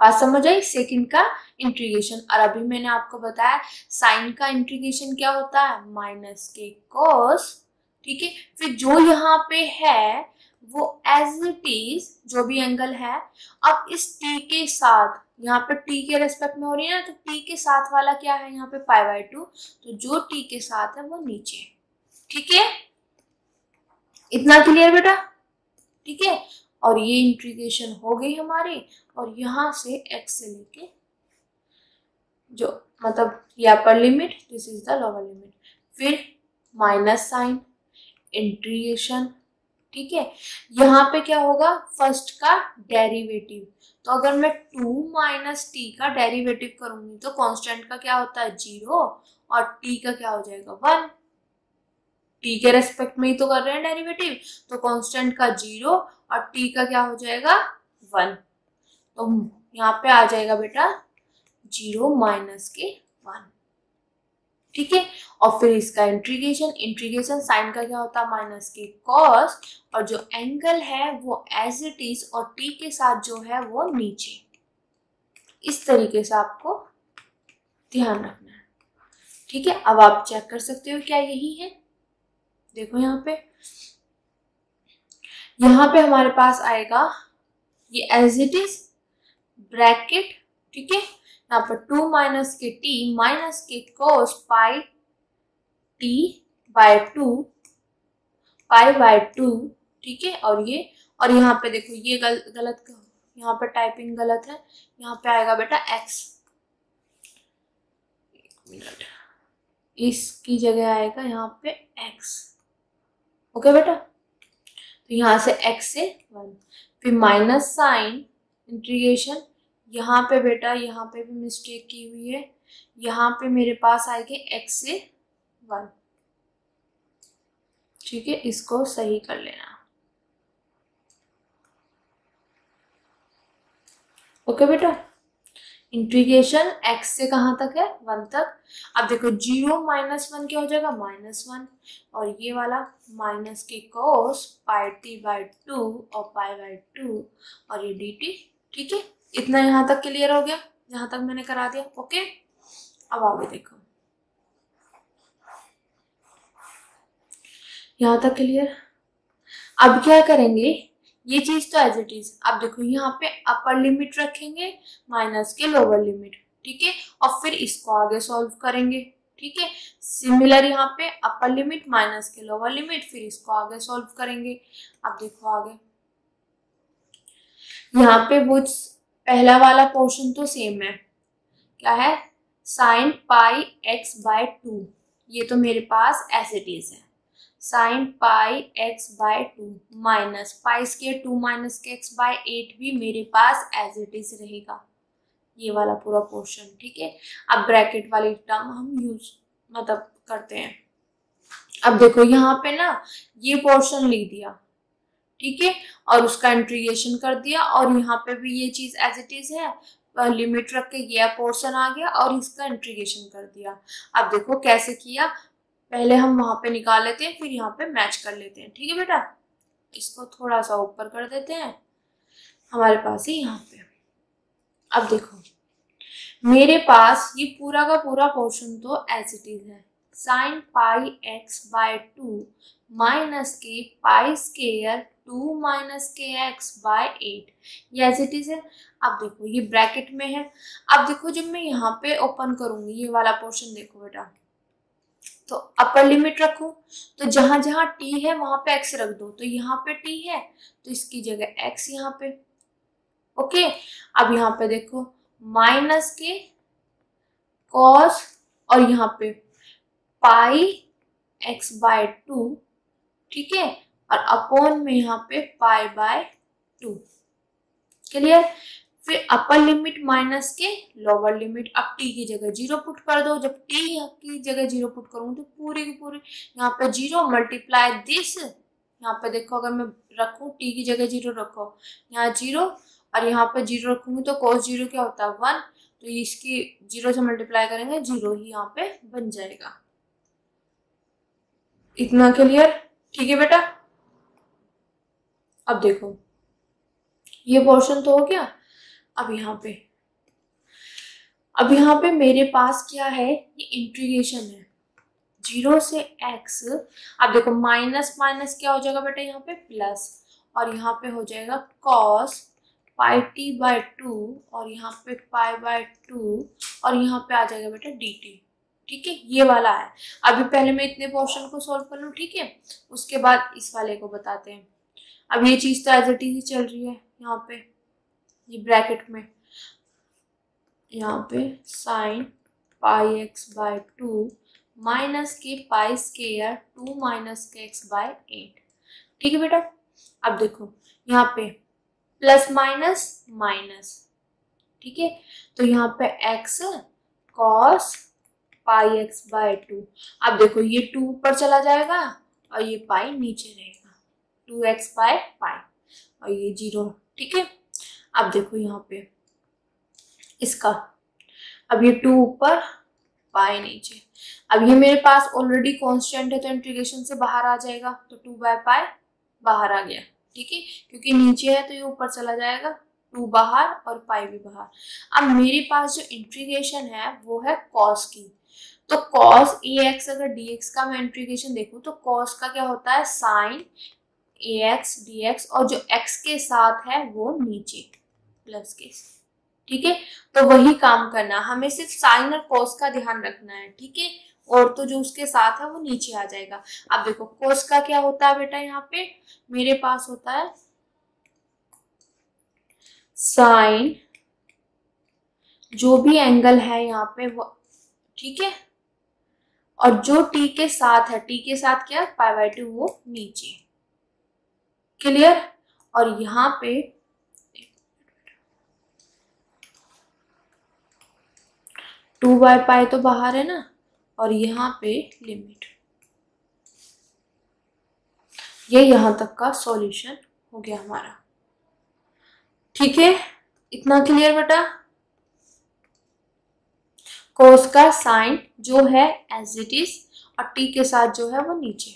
बात समझ आई? सेकंड का इंट्रीगेशन और अभी मैंने आपको बताया साइन का इंट्रीगेशन क्या होता है? माइनस के कोस ठीक है? फिर जो यहाँ पे है, वो एज इट इज़ जो भी एंगल है, अब इस टी के साथ, यहाँ पे टी के रेस्पेक्ट में हो रही है ना तो टी के साथ वाला क्या है यहाँ पे? पाई बाय टू तो जो टी के साथ है, वो नीचे ठीक है? इतना क्लियर बेटा? ठीक है? और ये इंट्रीगेशन हो गई हमारी, और यहाँ से एक्स से लेके जो मतलब ये upper limit this is the lower limit फिर माइनस साइन इंट्रीगेशन ठीक है? यहाँ पे क्या होगा? फ़र्स्ट का डेरिवेटिव तो अगर मैं टू माइनस टी का डेरिवेटिव करूँगी तो कांस्टेंट का क्या होता है? ज़ीरो और टी का क्या हो जाएगा? वन टी के रेस्पेक्ट में ही तो कर रहे हैं डेरिवेटिव तो कांस्टेंट का ज़ीरो और टी का क्या हो जाएगा? वन तो यहाँ पे आ जाएगा बेटा ज़ीरो माइनस के वन ठीक है? और फिर इसका इंट्रीगेशन इंट्रीगेशन साइन का क्या होता है? माइनस के कॉस और जो एंगल है वो एज इट इज़ और टी के साथ जो है वो नीचे. इस तरीके से आपको ध्यान रखना है। ठीक है? अब आप चेक कर सकते हो क्या यही है? देखो यहाँ पे। यहाँ पे हमारे पास आएगा ये एज इट इज़ ब्रैकेट ठीक है? यहाँ पर two minus k t minus k cos pi t by two pi by two ठीक है? और ये और यहाँ पे देखो ये गल, गलत यहाँ पे टाइपिंग गलत है। यहाँ पे आएगा बेटा एक्स मिनट। इसकी जगह आएगा यहाँ पे एक्स ओके बेटा? तो यहाँ से एक्स से वन फिर माइनस साइन इंटीग्रेशन यहाँ पे बेटा, यहाँ पे भी मिस्टेक की हुई है. यहाँ पे मेरे पास आएगी एक्स से वन ठीक है, इसको सही कर लेना. ओके बेटा? इंटीग्रेशन एक्स से कहाँ तक है? वन तक। अब देखो ज़ीरो माइनस वन क्या हो जाएगा? माइनस वन और ये वाला minus k cos pi t by two और पाई बाई टू और ये डी टी ठीक है? इतना यहाँ तक क्लियर हो गया? जहाँ तक मैंने करा दिया। ओके अब आगे देखो। यहाँ तक क्लियर अब क्या करेंगे? ये चीज़ तो एज इट इज़ आप देखो, यहाँ पे अपर लिमिट रखेंगे माइनस के लोअर लिमिट ठीक है? और फिर इसको आगे सॉल्व करेंगे, ठीक है? सिमिलर यहाँ पे upper limit minus k lower limit फिर इसको आगे सॉल्व करेंगे। अब देखो आगे। यहाँ पे वो पहला वाला पोर्शन तो सेम है। क्या है? Sine pi x by two ये तो मेरे पास एज इट इज़ है। Sine pi x by two minus pi square two minus k x by eight भी मेरे पास एज इट इज़ रहेगा। ये वाला पूरा पोर्शन ठीक है? अब ब्रैकेट वाली टर्म हम यूज़ मतलब करते हैं। अब देखो, यहाँ पे ना ये पोर्शन लिख दिया, ठीक है? और उसका इंट्रीगेशन कर दिया, और यहाँ पे भी ये चीज़ एज इट इज़ है लिमिट रख के ये पोर्शन आ गया, और इसका इंट्रीगेशन कर दिया। अब देखो, कैसे किया? पहले हम वहाँ पे निकाल लेते हैं, फिर यहाँ पे मैच कर लेते हैं। ठीक है बेटा? इसको थोड़ा सा ऊपर कर देते हैं। हमारे पास ही यहाँ पे। अब देखो। मेरे पास ये पूरा का पूरा पोर्शन तो एज इट इज़ है। Sine pi x by two minus k pi square two minus k x by eight ये एज इट इज़ है। अब देखो, ये ब्रैकेट में है। अब देखो, जब मैं यहाँ पे ओपन करूँगी, ये वाला पोर्शन देखो बेटा। तो अपर लिमिट रखो। तो जहाँ जहाँ टी है, वहाँ पे एक्स रख दो। तो यहाँ पे टी है तो इसकी जगह एक्स यहाँ पे। ओके अब यहाँ पे देखो माइनस के कॉस और यहाँ पे पाई एक्स बाय टू ठीक है? और अपॉन में यहाँ पे पाई बाय टू क्लियर फिर upper limit minus k lower limit अब टी की जगह ज़ीरो पुट कर दो। जब टी की जगह ज़ीरो पुट करूँ तो पूरी की पूरी यहाँ पे ज़ीरो मल्टीप्लाई दिस यहाँ पे देखो अगर मैं रखूँ टी की जगह ज़ीरो रखो, यहाँ ज़ीरो और यहाँ पे ज़ीरो रखूँगी तो कोस ज़ीरो क्या होता है? वन तो इसकी ज़ीरो से मल्टीप्लाई करेंगे ज़ीरो ही यहाँ पे बन जाएगा। इतना क्लियर ठीक है बेटा? अब देखो। ये पोर्शन तो हो गया। अब यहाँ पे। अब यहाँ पे मेरे पास क्या है? ये इंट्रीगेशन है। ज़ीरो से एक्स अब देखो माइनस माइनस क्या हो जाएगा बेटा यहाँ पे? प्लस और यहाँ पे हो जाएगा cos pi t by two और यहाँ पे पाई बाय टू और यहाँ पे आ जाएगा बेटा डी टी ठीक है? ये वाला है। अभी पहले मैं इतने पोर्शन को सॉल्व कर लूँ, ठीक है? उसके बाद इस वाले को बताते हैं। अब ये चीज़ तो एज इट इज़ चल रही है यहाँ पे। ये ब्रैकेट में। यहाँ पे sine pi x by two minus k pi square two minus k x by eight ठीक है बेटा? अब देखो, यहाँ पे प्लस माइनस माइनस ठीक है? तो यहाँ पे x cos pi x by two अब देखो, ये टू ऊपर चला जाएगा और ये पाई नीचे रहेगा। टू एक्स बाय पाई और ये ज़ीरो ठीक है? अब देखो यहाँ पे। इसका। अब ये टू ऊपर पाए नीचे। अब ये मेरे पास ऑलरेडी कांस्टेंट है तो इंटीग्रेशन से बाहर आ जाएगा। तो टू बाय पाए बाहर आ गया। ठीक है? क्योंकि नीचे है तो ये ऊपर चला जाएगा। टू बाहर और पाई भी बाहर। अब मेरे पास जो इंटीग्रेशन है, वो है कॉस की। तो कॉस ए एक्स अगर डी एक्स का मैं इंटीग्रेशन देखूँ तो कॉस का क्या होता है? Sine a x d x और जो एक्स के साथ है, वो नीचे। प्लस के ठीक है? तो वही काम करना। हमें सिर्फ़ साइन और कोस का ध्यान रखना है, ठीक है? और तो जो उसके साथ है, वो नीचे आ जाएगा। अब देखो कोस का क्या होता है बेटा यहाँ पे? मेरे पास होता है साइन जो भी एंगल है यहाँ पे, वो, ठीक है? और जो टी के साथ है टी के साथ क्या पाई बाई टू वो नीचे। क्लियर और यहाँ पे टू बाय पाई तो बाहर है ना, और यहाँ पे लिमिट। ये यहाँ तक का सॉल्यूशन हो गया हमारा। ठीक है? इतना क्लियर बेटा? कोस का साइन जो है एज इट इज़ और टी के साथ जो है वो नीचे।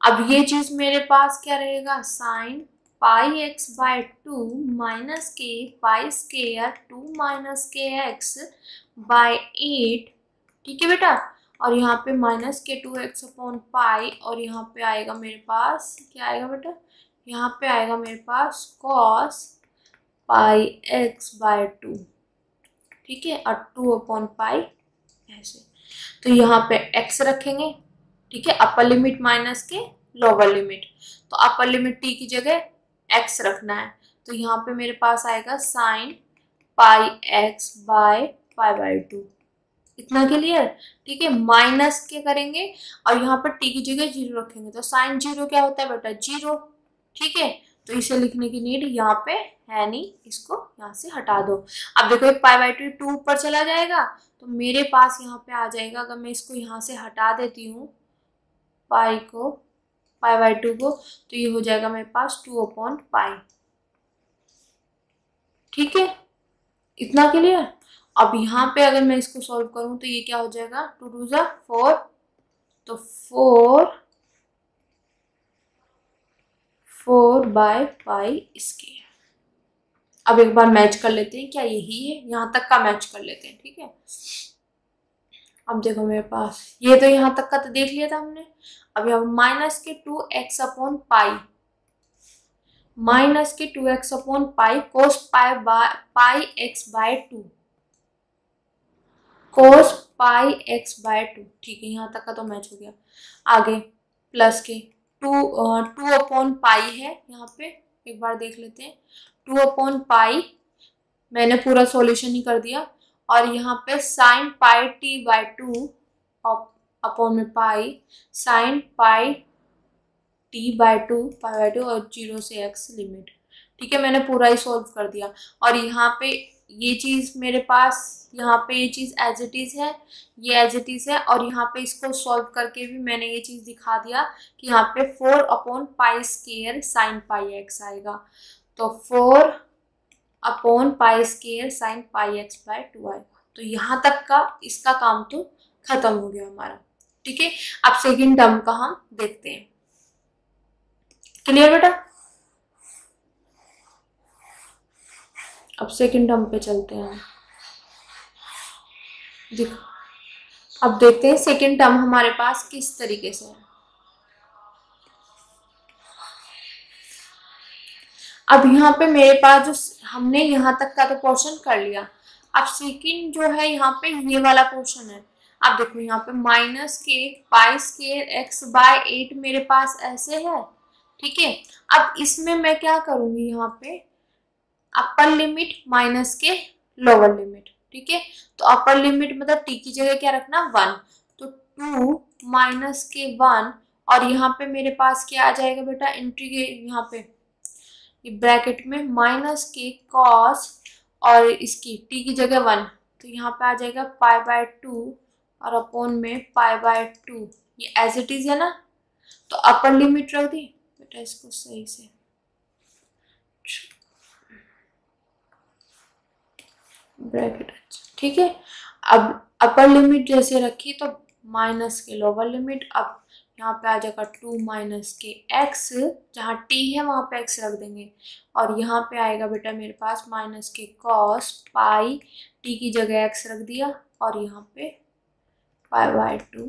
अब ये चीज़ मेरे पास क्या रहेगा? Sine pi x by two minus k pi square two minus k x by eight ठीक है बेटा? और यहाँ पे माइनस के टू एक्स अपॉन पाई और यहाँ पे आएगा मेरे पास, क्या आएगा बेटा? यहाँ पे आएगा मेरे पास cos pi x by two ठीक है? और टू अपॉन पाई ऐसे। तो यहाँ पे एक्स रखेंगे, ठीक है? Upper limit minus k lower limit तो अपर लिमिट टी की जगह एक्स रखना है। तो यहाँ पे मेरे पास आएगा sine pi x by pi by two इतना क्लियर ठीक है माइनस के करेंगे और यहाँ पर टी की जगह ज़ीरो रखेंगे। तो साइन ज़ीरो क्या होता है बेटा? ज़ीरो ठीक है? तो इसे लिखने की नीड यहाँ पे है नहीं। इसको यहाँ से हटा दो। अब देखो एक पाई बाई टू टू ऊपर चला जाएगा तो मेरे पास यहाँ पे आ जाएगा। अगर मैं इसको यहाँ से हटा देती हूँ पाई को पाई बाई टू को तो ये हो जाएगा मेरे पास टू अपॉन पाई ठीक है? इतना क्लियर अब यहाँ पे अगर मैं इसको सॉल्व करूँ तो ये क्या हो जाएगा? टू टू ज़ा फोर तो फोर फोर बाय पाई इसके अब एक बार मैच कर लेते हैं। क्या यही है? यहाँ तक का मैच कर लेते हैं, ठीक है? अब देखो मेरे पास, ये तो यहाँ तक का तो देख लिया था हमने। अब यहाँ minus k two x upon pi minus k two x upon pi cos pi by pi x by two cos pi x by two ठीक है, यहाँ तक का तो मैच हो गया। आगे प्लस के। टू टू अपॉन पाई है यहाँ पे। एक बार देख लेते हैं। टू अपॉन पाई मैंने पूरा सॉल्यूशन ही कर दिया। और यहाँ पे sine pi t by two upon में pi sine pi t by two pi by two और ज़ीरो से एक्स लिमिट ठीक है, मैंने पूरा ही सॉल्व कर दिया। और यहाँ पे ये चीज़ मेरे पास, यहाँ पे ये चीज़ एज इट इज़ है, ये एज इट इज़ है, और यहाँ पे इसको सॉल्व करके भी मैंने ये चीज़ दिखा दिया कि यहाँ पे four upon pi square sine pi x आएगा। तो four upon pi square sine pi x by two आएगा। तो यहाँ तक का इसका काम तो खत्म हो गया हमारा। ठीक है? अब सेकेंड टर्म का हम देखते हैं। क्लियर बेटा? अब सेकेंड टर्म पे चलते हैं। देखो अब देखते हैं सेकेंड टर्म हमारे पास किस तरीके से है। अब यहाँ पे मेरे पास जो हमने यहाँ तक का तो पोर्शन कर लिया। अब सेकेंड जो है यहाँ पे ये वाला पोर्शन है। अब देखो यहाँ पे minus k pi square x by eight मेरे पास ऐसे है। ठीक है? अब इसमें मैं क्या करूँगी यहाँ पे? अपर लिमिट माइनस के लोअर लिमिट ठीक है? तो अपर लिमिट मतलब टी की जगह क्या रखना? वन तो टू माइनस के वन और यहाँ पे मेरे पास क्या आ जाएगा बेटा? इंट्री के यहाँ पे, ये ब्रैकेट में माइनस के कॉस और इसकी टी की जगह वन तो यहाँ पे आ जाएगा पाई बाय टू और अपोन में पाई बाय टू ये एज इट इज़ है ना? तो अपर लिमिट रख दी। बेटा इसको सही से ब्रैकेट ठीक है। अब अपर लिमिट जैसे रखी तो माइनस के लोअर लिमिट अब यहाँ पे आ जाएगा टू माइनस के एक्स जहाँ टी है वहाँ पे एक्स रख देंगे। और यहाँ पे आएगा बेटा मेरे पास माइनस के कॉस पाई टी की जगह एक्स रख दिया, और यहाँ पे पाई बाय टू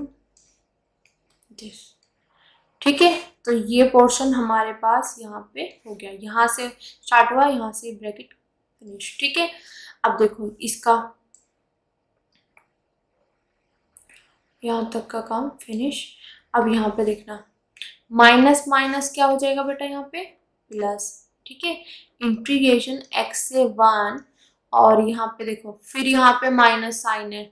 दिस ठीक है। तो ये पोर्शन हमारे पास यहाँ पे हो गया। यहाँ से स्टार्ट हुआ, यहाँ से ब्रैकेट फिनिश ठीक है। अब देखो, इसका यहाँ तक का काम फिनिश अब यहाँ पे देखना। माइनस माइनस क्या हो जाएगा बेटा यहाँ पे? प्लस। ठीक है? इंटीग्रेशन एक्स से वन और यहाँ पे देखो, फिर यहाँ पे माइनस साइन है।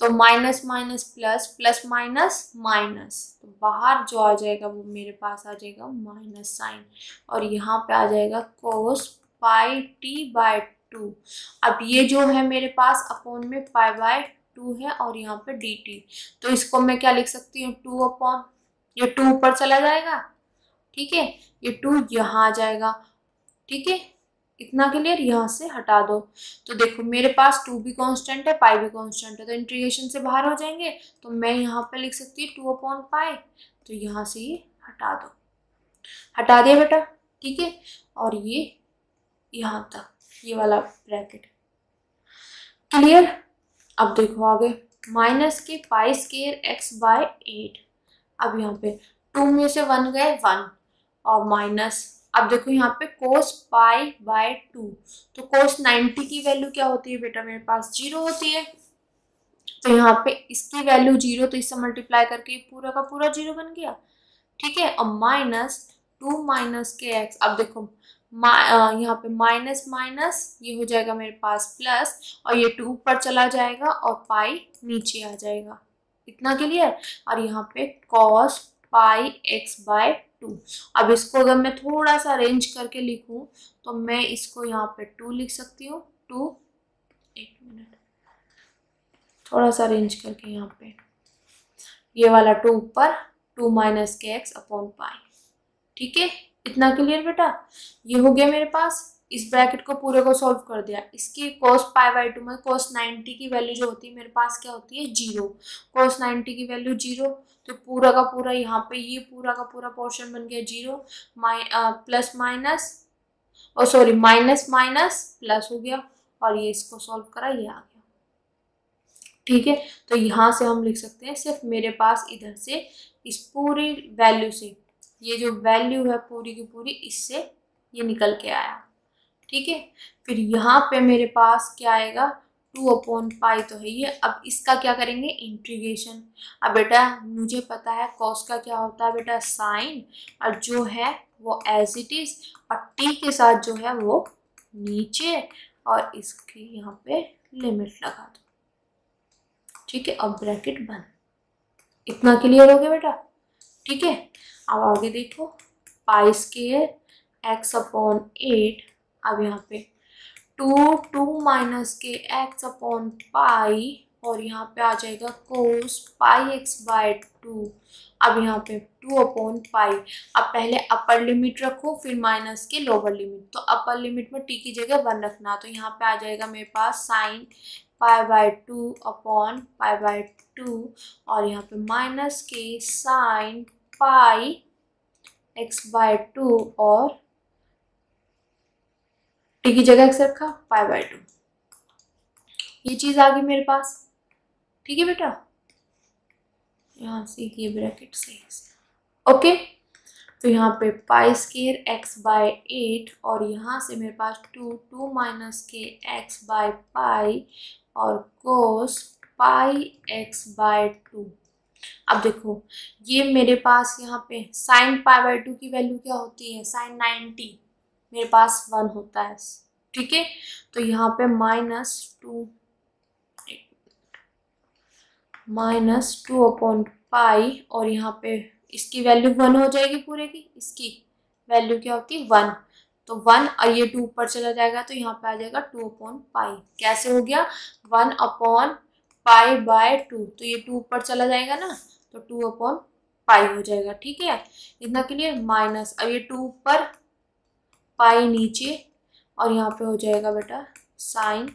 तो minus minus plus plus minus minus तो बाहर जो आ जाएगा वो मेरे पास आ जाएगा माइनस साइन और यहाँ पे आ जाएगा cos pi t by two अब ये जो है मेरे पास अपोन में पाई बाय टू है और यहाँ पे डी टी तो इसको मैं क्या लिख सकती हूँ? टू अपॉन ये टू ऊपर चला जाएगा, ठीक है? ये टू यहाँ आ जाएगा, ठीक है? इतना क्लियर यहाँ से हटा दो। तो देखो, मेरे पास टू भी कांस्टेंट है पाई भी कांस्टेंट है तो इंटीग्रेशन से बाहर हो जाएँगे। तो मैं यहाँ पे लिख सकती हूँ टू अपॉन पाई तो यहाँ से ये हटा दो। हटा दिया बेटा, ठीक है? और ये यहाँ तक। ये वाला ब्रैकेट क्लियर अब देखो आगे। माइनस के pi square x by eight अब यहाँ पे टू में से वन गए वन और माइनस अब देखो यहाँ पे कोस पाई बाय टू तो कोस नाइन्टी की वैल्यू क्या होती है बेटा मेरे पास? ज़ीरो होती है। तो यहाँ पे इसकी वैल्यू ज़ीरो तो इससे मल्टीप्लाई करके पूरा का पूरा ज़ीरो बन गया। ठीक है? और माइनस टू माइनस के एक्स अब देखो यहाँ पे माइनस माइनस ये हो जाएगा मेरे पास प्लस और ये टू ऊपर चला जाएगा और पाई नीचे आ जाएगा। इतना क्लियर और यहाँ पे cos pi x by two अब इसको अगर मैं थोड़ा सा अरेंज करके लिखूं तो मैं इसको यहाँ पे टू लिख सकती हूँ। टू एक मिनट थोड़ा सा अरेंज करके यहाँ पे। ये वाला टू ऊपर टू माइनस के एक्स अपॉन पाई ठीक है? इतना क्लियर बेटा? ये हो गया मेरे पास। इस ब्रैकेट को पूरे को सॉल्व कर दिया। इसकी कॉस पाई बाई टू में कॉस नाइन्टी की वैल्यू जो होती है मेरे पास क्या होती है? ज़ीरो कॉस नाइन्टी की वैल्यू ज़ीरो तो पूरा का पूरा यहाँ पे ये पूरा का पूरा पोर्शन बन गया ज़ीरो माइ प्लस माइनस और सॉरी माइनस माइनस प्लस हो गया। और ये इसको सॉल्व करा, ये आ गया। ठीक है? तो यहाँ से हम लिख सकते हैं, सिर्फ़ मेरे पास इधर से इस पूरी वैल्यू से। ये जो वैल्यू है पूरी की पूरी, इससे ये निकल के आया। ठीक है? फिर यहाँ पे मेरे पास क्या आएगा? टू अपॉन पाई तो है ये। अब इसका क्या करेंगे? इंट्रीगेशन अब बेटा, मुझे पता है कॉस का क्या होता है बेटा? साइन और जो है वो एज इट इज़ और टी के साथ जो है वो नीचे। और इसकी यहाँ पे लिमिट लगा दो। ठीक है? अब ब्रैकेट बंद। इतना क्लियर हो गया बेटा? ठीक है? अब आगे देखो pi square x upon eight अब यहाँ पे टू टू माइनस के एक्स अपॉन पाई और यहाँ पे आ जाएगा cos pi x by two अब यहाँ पे टू अपॉन पाई अब पहले अपर लिमिट रखो, फिर माइनस के लोअर लिमिट तो अपर लिमिट में टी की जगह वन रखना तो यहाँ पे आ जाएगा मेरे पास sine pi by two upon pi by two और यहाँ पे माइनस के sine pi x by two और टी की जगह एक्स रखा पाई बाय टू ये चीज़ आ गई मेरे पास। ठीक है बेटा? यहाँ से ये ब्रैकेट से। ओके तो यहाँ पे pi square x by eight और यहाँ से मेरे पास टू टू माइनस के एक्स बाय पाई और cos pi x by two अब देखो, ये मेरे पास यहाँ पे साइन पाई बाय टू की वैल्यू क्या होती है? साइन नाइन्टी मेरे पास वन होता है। ठीक है? तो यहाँ पे minus two minus two upon pi और यहाँ पे इसकी वैल्यू वन हो जाएगी पूरे की। इसकी वैल्यू क्या होती है? वन तो वन और ये टू ऊपर चला जाएगा तो यहाँ पे आ जाएगा टू अपॉन पाई कैसे हो गया? One upon pi by two तो ये टू ऊपर चला जाएगा ना तो टू अपॉन पाई हो जाएगा, ठीक है? इतना क्लियर? माइनस, अब ये टू ऊपर, पाई नीचे, और यहाँ पे हो जाएगा बेटा sine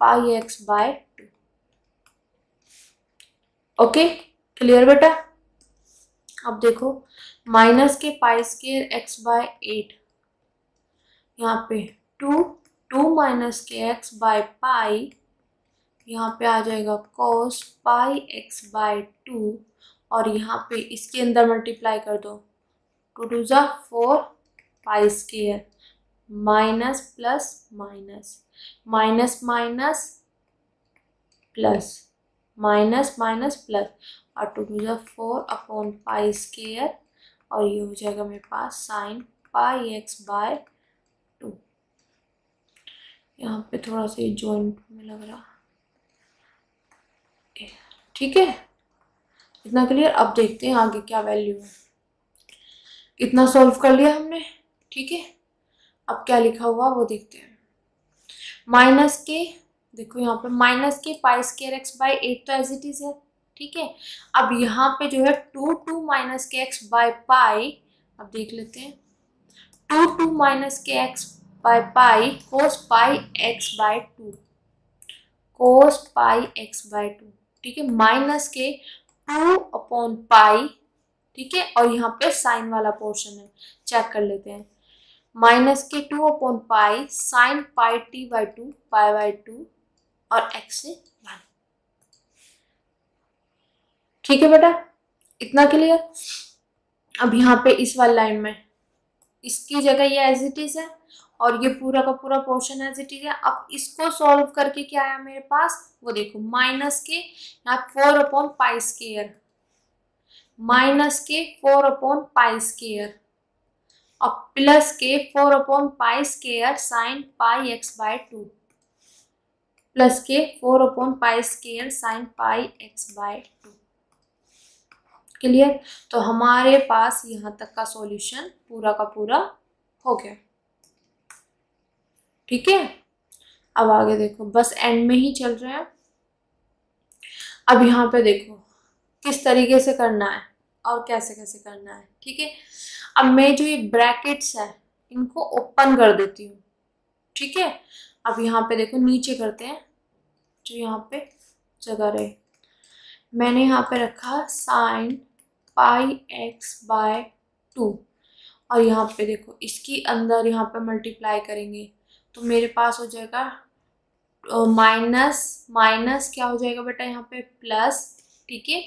pi x by two. Okay? Clear बेटा? अब देखो, माइनस के pi square x by eight, यहाँ पे टू टू माइनस के एक्स बाय पाई यहाँ पे आ जाएगा cos pi x by two और यहाँ पे इसके अंदर मल्टीप्लाई कर दो। Two two za four pi square minus plus minus minus minus plus minus minus plus और two two za four upon pi square और ये हो जाएगा मेरे पास sine pi x by two यहाँ पे थोड़ा सा ये जॉइंट में लग रहा ठीक है? इतना क्लियर अब देखते हैं आगे क्या वैल्यू है। इतना सॉल्व कर लिया हमने, ठीक है? अब क्या लिखा हुआ वो देखते हैं। माइनस के देखो यहाँ पे माइनस के pi square x by eight तो एज इट इज़ है, ठीक है? अब यहाँ पे जो है टू टू माइनस के एक्स बाय पाई अब देख लेते हैं। टू टू माइनस के x by pi cos pi x by two cos pi x by two ठीक है माइनस के टू अपॉन पाई ठीक है, और यहाँ पे साइन वाला पोर्शन है चेक कर लेते हैं। माइनस के two upon pi sine pi t by two pi by two और एक्स से वन ठीक है बेटा, इतना क्लियर अब यहाँ पे इस वाली लाइन में, इसकी जगह ये एज इट इज़ है। और ये पूरा का पूरा पोर्शन एज इट इज़ है? अब इसको सॉल्व करके क्या आया मेरे पास? वो देखो माइनस के यहाँ four upon pi square minus के फोर अपॉन पाई स्केयर और प्लस के four upon pi square sine pi x by two plus के four upon pi square sine pi x by two clear तो हमारे पास यहाँ तक का सॉल्यूशन पूरा का पूरा हो गया। ठीक है? अब आगे देखो, बस एंड में ही चल रहे हैं। अब यहाँ पे देखो, किस तरीके से करना है और कैसे कैसे करना है, ठीक है? अब मैं जो ये ब्रैकेट्स है, इनको ओपन कर देती हूँ, ठीक है? अब यहाँ पे देखो, नीचे करते हैं, जो यहाँ पे जगह रहे। मैंने यहाँ पे रखा sine pi x by two और यहाँ पे देखो, इसकी अंदर यहाँ पे मल्टीप्लाई करेंगे। तो मेरे पास हो जाएगा माइनस माइनस क्या हो जाएगा बेटा यहाँ पे? प्लस, ठीक है?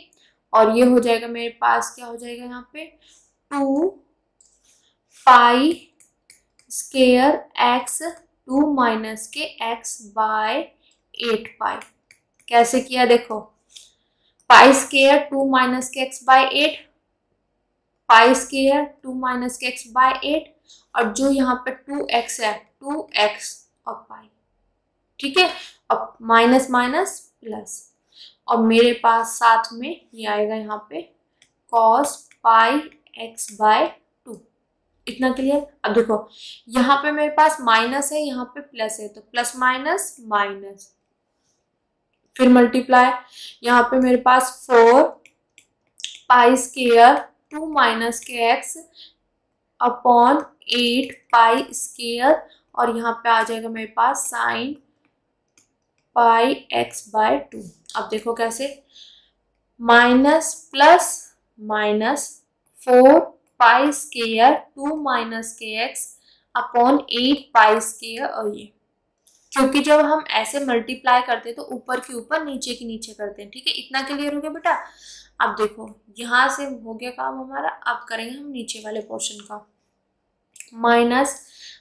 और ये हो जाएगा मेरे पास क्या हो जाएगा यहाँ पे? Two pi square x two minus के एक्स बाय एट पाई। कैसे किया देखो? पाई स्केयर टू माइनस के x by eight, pi square two minus के एक्स बाय एट, और जो यहाँ पे टू एक्स है टू एक्स और पाई ठीक है? अब माइनस माइनस प्लस और मेरे पास साथ में ये आएगा यहाँ पे cos pi x by two इतना क्लियर अब देखो, यहाँ पे मेरे पास माइनस है, यहाँ पे प्लस है तो प्लस माइनस माइनस फिर मल्टीप्लाई यहाँ पे मेरे पास four pi square two minus के x upon eight pi square और यहाँ पे आ जाएगा मेरे पास sine pi x by two. अब देखो कैसे। Minus plus minus four pi square two minus के x upon eight pi square और ये। क्योंकि जब हम ऐसे मल्टीप्लाई करते हैं तो ऊपर के ऊपर, नीचे के नीचे करते हैं। ठीक है? इतना क्लियर हो गया बेटा? अब देखो, यहाँ से हो गया काम हमारा। अब करेंगे हम नीचे वाले पोर्शन का। माइनस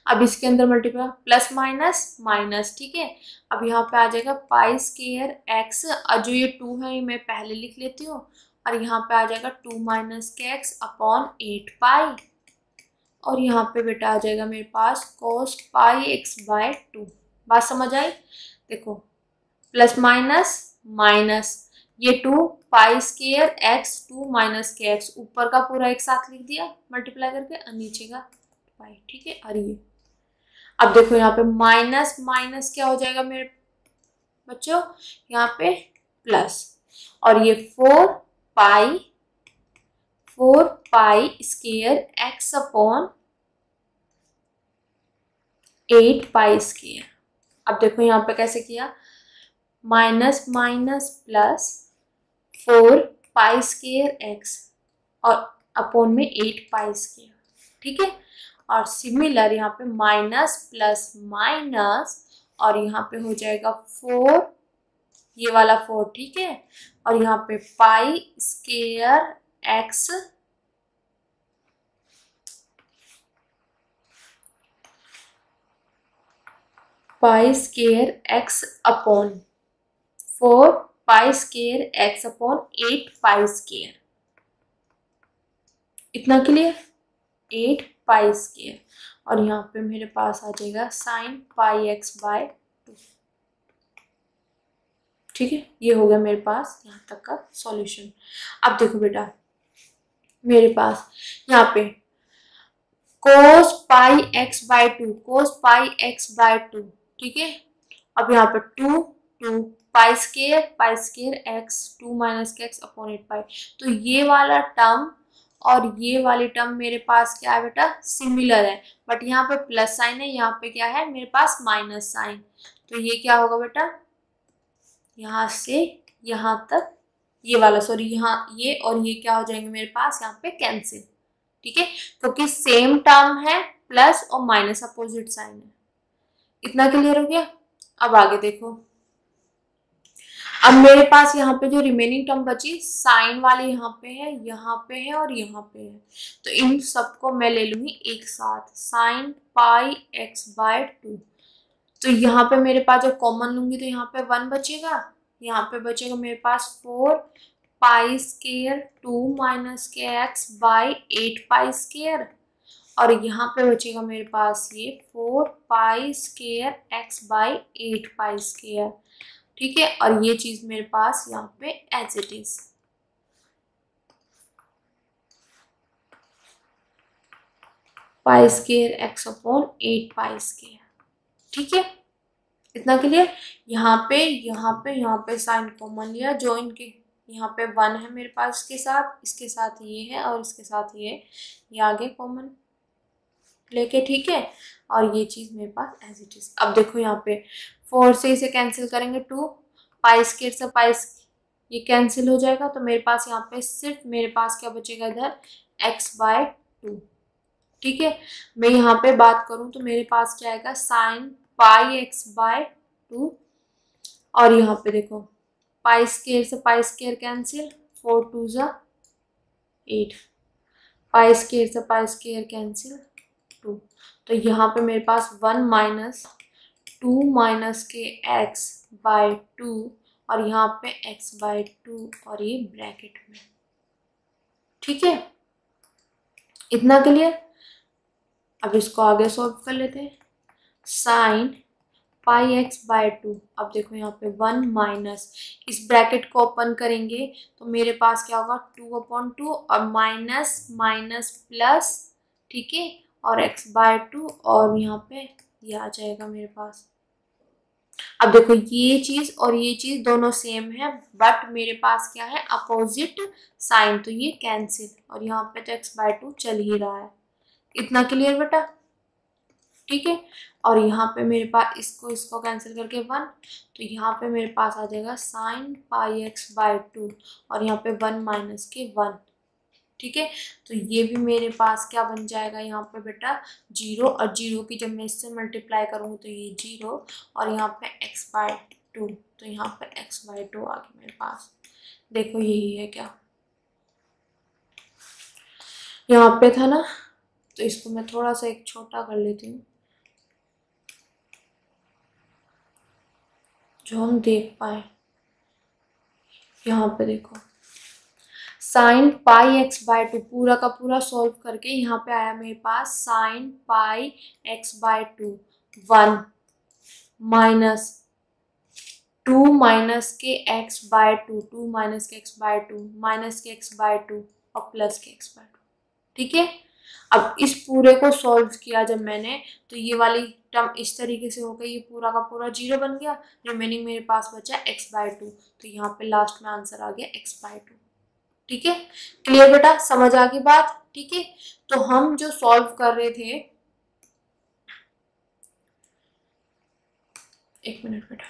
अब इसके अंदर मल्टीप्लाई प्लस माइनस माइनस ठीक है? अब यहाँ पे आ जाएगा पाई स्केयर एक्स और जो ये टू है, ये मैं पहले लिख लेती हूँ। और यहाँ पे आ जाएगा टू माइनस के एक्स अपॉन एट पाई और यहाँ पे बेटा आ जाएगा मेरे पास cos pi x by two बात समझ आई? देखो प्लस माइनस माइनस ये two pi square x two minus के एक्स ऊपर का पूरा एक साथ लिख दिया मल्टीप्लाई करके, और नीचे का पाई ठीक है? और ये। अब देखो यहाँ पे माइनस माइनस क्या हो जाएगा मेरे बच्चों? यहाँ पे प्लस और ये four pi four pi square x upon eight pi square अब देखो यहाँ पे कैसे किया? Minus minus plus four pi square x और अपॉन में एट पाई स्केयर ठीक है? और सिमिलर यहाँ पे माइनस प्लस माइनस और यहाँ पे हो जाएगा फोर ये वाला फोर ठीक है? और यहाँ पे pi square x pi square x upon four pi square x upon eight pi square इतना क्लियर एट पाई स्केयर और यहाँ पे मेरे पास आ जाएगा sine pi x by two. ठीक है? ये हो गया मेरे पास यहाँ तक का सॉल्यूशन। अब देखो बेटा, मेरे पास यहाँ पे cos pi x by two cos pi x by two, ठीक है? अब यहाँ पे two two, pi square pi square x, two minus के एक्स अपॉन एट पाई। तो ये वाला टर्म और ये वाली टर्म मेरे पास क्या है बेटा? सिमिलर है। बट यहाँ पे प्लस साइन है, यहाँ पे क्या है? मेरे पास माइनस साइन तो ये क्या होगा बेटा? यहाँ से यहाँ तक ये वाला सॉरी यहाँ ये और ये क्या हो जाएँगे मेरे पास? यहाँ पे कैंसिल ठीक है? क्योंकि सेम टर्म है प्लस और माइनस अपोजिट साइन है। इतना क्लियर हो गया? अब आगे देखो। अब मेरे पास यहाँ पे जो रिमेनिंग टर्म बची साइन वाली यहाँ पे है, यहाँ पे है और यहाँ पे है। तो इन सबको मैं ले लूँगी एक साथ। Sine pi x by two तो यहाँ पे मेरे पास जब कॉमन लूँगी तो यहाँ पे वन बचेगा। यहाँ पे बचेगा मेरे पास four pi square two minus के x by eight pi square और यहाँ पे बचेगा मेरे पास ये four pi square x by eight pi square ठीक है? और ये चीज़ मेरे पास यहाँ पे as it is pi square x upon eight pi square ठीक है? इतना क्लियर यहाँ पे यहाँ पे यहाँ पे साइन कॉमन लिया जो इनके यहाँ पे वन है मेरे पास इसके साथ इसके साथ ये है और इसके साथ ये। ये आगे कॉमन लेके, ठीक है? और ये चीज़ मेरे पास एज इट इज़ अब देखो यहाँ पे फोर से इसे कैंसिल करेंगे टू पाई स्केर से पाई ये कैंसिल हो जाएगा तो मेरे पास यहाँ पे सिर्फ़, मेरे पास क्या बचेगा इधर? एक्स बाय टू ठीक है? मैं यहाँ पे बात करूँ तो मेरे पास क्या आएगा? Sine pi x by two और यहाँ पे देखो पाई स्केयर से pi square cancel four two za eight pi square से पाई स्केयर कैंसिल तो यहाँ पे मेरे पास वन माइनस टू माइनस के एक्स बाय टू और यहाँ पे एक्स बाय टू और ये ब्रैकेट में। ठीक है? इतना क्लियर? अब इसको आगे सॉल्व कर लेते हैं। Sine pi x by two. अब देखो यहाँ पे वन माइनस। इस ब्रैकेट को ओपन करेंगे तो मेरे पास क्या होगा? टू अपॉन टू और माइनस माइनस प्लस, ठीक है? और एक्स बाय टू और यहाँ पे ये आ जाएगा मेरे पास। अब देखो ये चीज़ और ये चीज़ दोनों सेम है बट मेरे पास क्या है? अपोजिट साइन तो ये कैंसिल और यहाँ पे तो एक्स बाय टू चल ही रहा है। इतना क्लियर बेटा? ठीक है? और यहाँ पे मेरे पास इसको इसको कैंसिल करके वन तो यहाँ पे मेरे पास आ जाएगा sine pi x by two और यहाँ पे वन माइनस के वन ठीक है? तो ये भी मेरे पास क्या बन जाएगा यहाँ पे बेटा? ज़ीरो और ज़ीरो की जब मैं इससे मल्टीप्लाई करूँगी तो ये ज़ीरो और यहाँ पे एक्स बाय टू तो यहाँ पे एक्स बाय टू आ गया मेरे पास। देखो यही है क्या? यहाँ पे था ना? तो इसको मैं थोड़ा सा एक छोटा कर लेती हूँ। जो हम देख पाए। यहाँ पे देखो। Sine pi x by two पूरा का पूरा सॉल्व करके यहाँ पे आया मेरे पास sine pi x by two, one minus two minus के x by two two minus के एक्स बाय टू, माइनस के एक्स बाय टू और प्लस के एक्स बाय टू, ठीक है? अब इस पूरे को सॉल्व किया जब मैंने तो ये वाली टर्म इस तरीके से हो गई, ये पूरा का पूरा ज़ीरो बन गया, रिमेनिंग मेरे पास बचा एक्स बाय टू तो यहाँ पे लास्ट में आंसर आ गया एक्स बाय टू। ठीक है? क्लियर बेटा? समझ आ गई बात? ठीक है? तो हम जो सॉल्व कर रहे थे एक मिनट बेटा।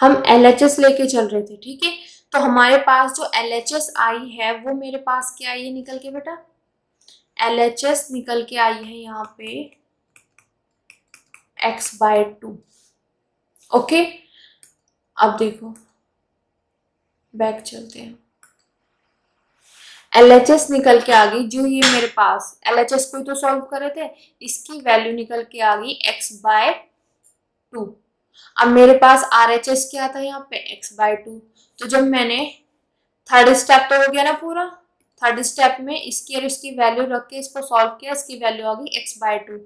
हम एल एच एस लेके चल रहे थे, ठीक है? तो हमारे पास जो एल आई है, वो मेरे पास क्या आई है? निकल के बेटा। एल एच एस निकल के आई है यहाँ पे। एक्स बाय टू ओके अब देखो। बैक चलते हैं। एल एच एस निकल के आ गई, जो ये मेरे पास। एल एच एस को तो सॉल्व करे थे। इसकी वैल्यू निकल के आ गई एक्स बाय टू अब मेरे पास आर एच एस क्या था यहाँ पे? एक्स बाय टू तो जब मैंने थर्ड स्टेप तो हो गया ना पूरा? थर्ड स्टेप में इसकी और इसकी वैल्यू रख के इसको सॉल्व किया, इसकी वैल्यू आ गई एक्स बाय टू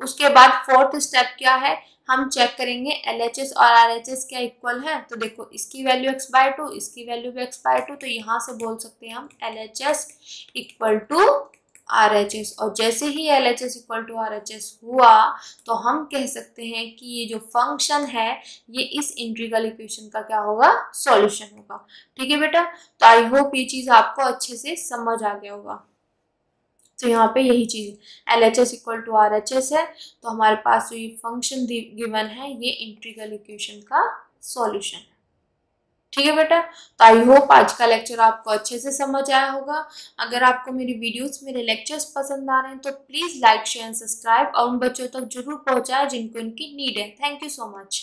उसके बाद फोर्थ स्टेप क्या है? हम चेक करेंगे एल एच एस और एस क्या इक्वल है? तो देखो, इसकी वैल्यू एक्स बाय टू इसकी वैल्यू भी एक्स बाय टू तो यहाँ से बोल सकते हैं हम L H S equal to R H S और जैसे ही L H S equal to R H S हुआ तो हम कह सकते हैं कि ये जो फ़ंक्शन है, ये इस इंट्रीगल इक्वेशन का क्या होगा? सॉल्यूशन होगा। ठीक है बेटा? तो आई होप ये चीज़ आपको अच्छे से समझ आ गया होगा। तो यहाँ पे यही चीज़ L H S equal to R H S है। तो हमारे पास जो ये फ़ंक्शन गिवन है, ये इंट्रीगल इक्वेशन का सॉल्यूशन है। ठीक है बेटा? तो आई होप आज का लेक्चर आपको अच्छे से समझ आया होगा। अगर आपको मेरी वीडियोस मेरे लेक्चर्स पसंद आ रहे हैं तो please like share and subscribe और उन बच्चों तक ज़रूर पहुंचाएँ जिनको इनकी नीड है। Thank you so much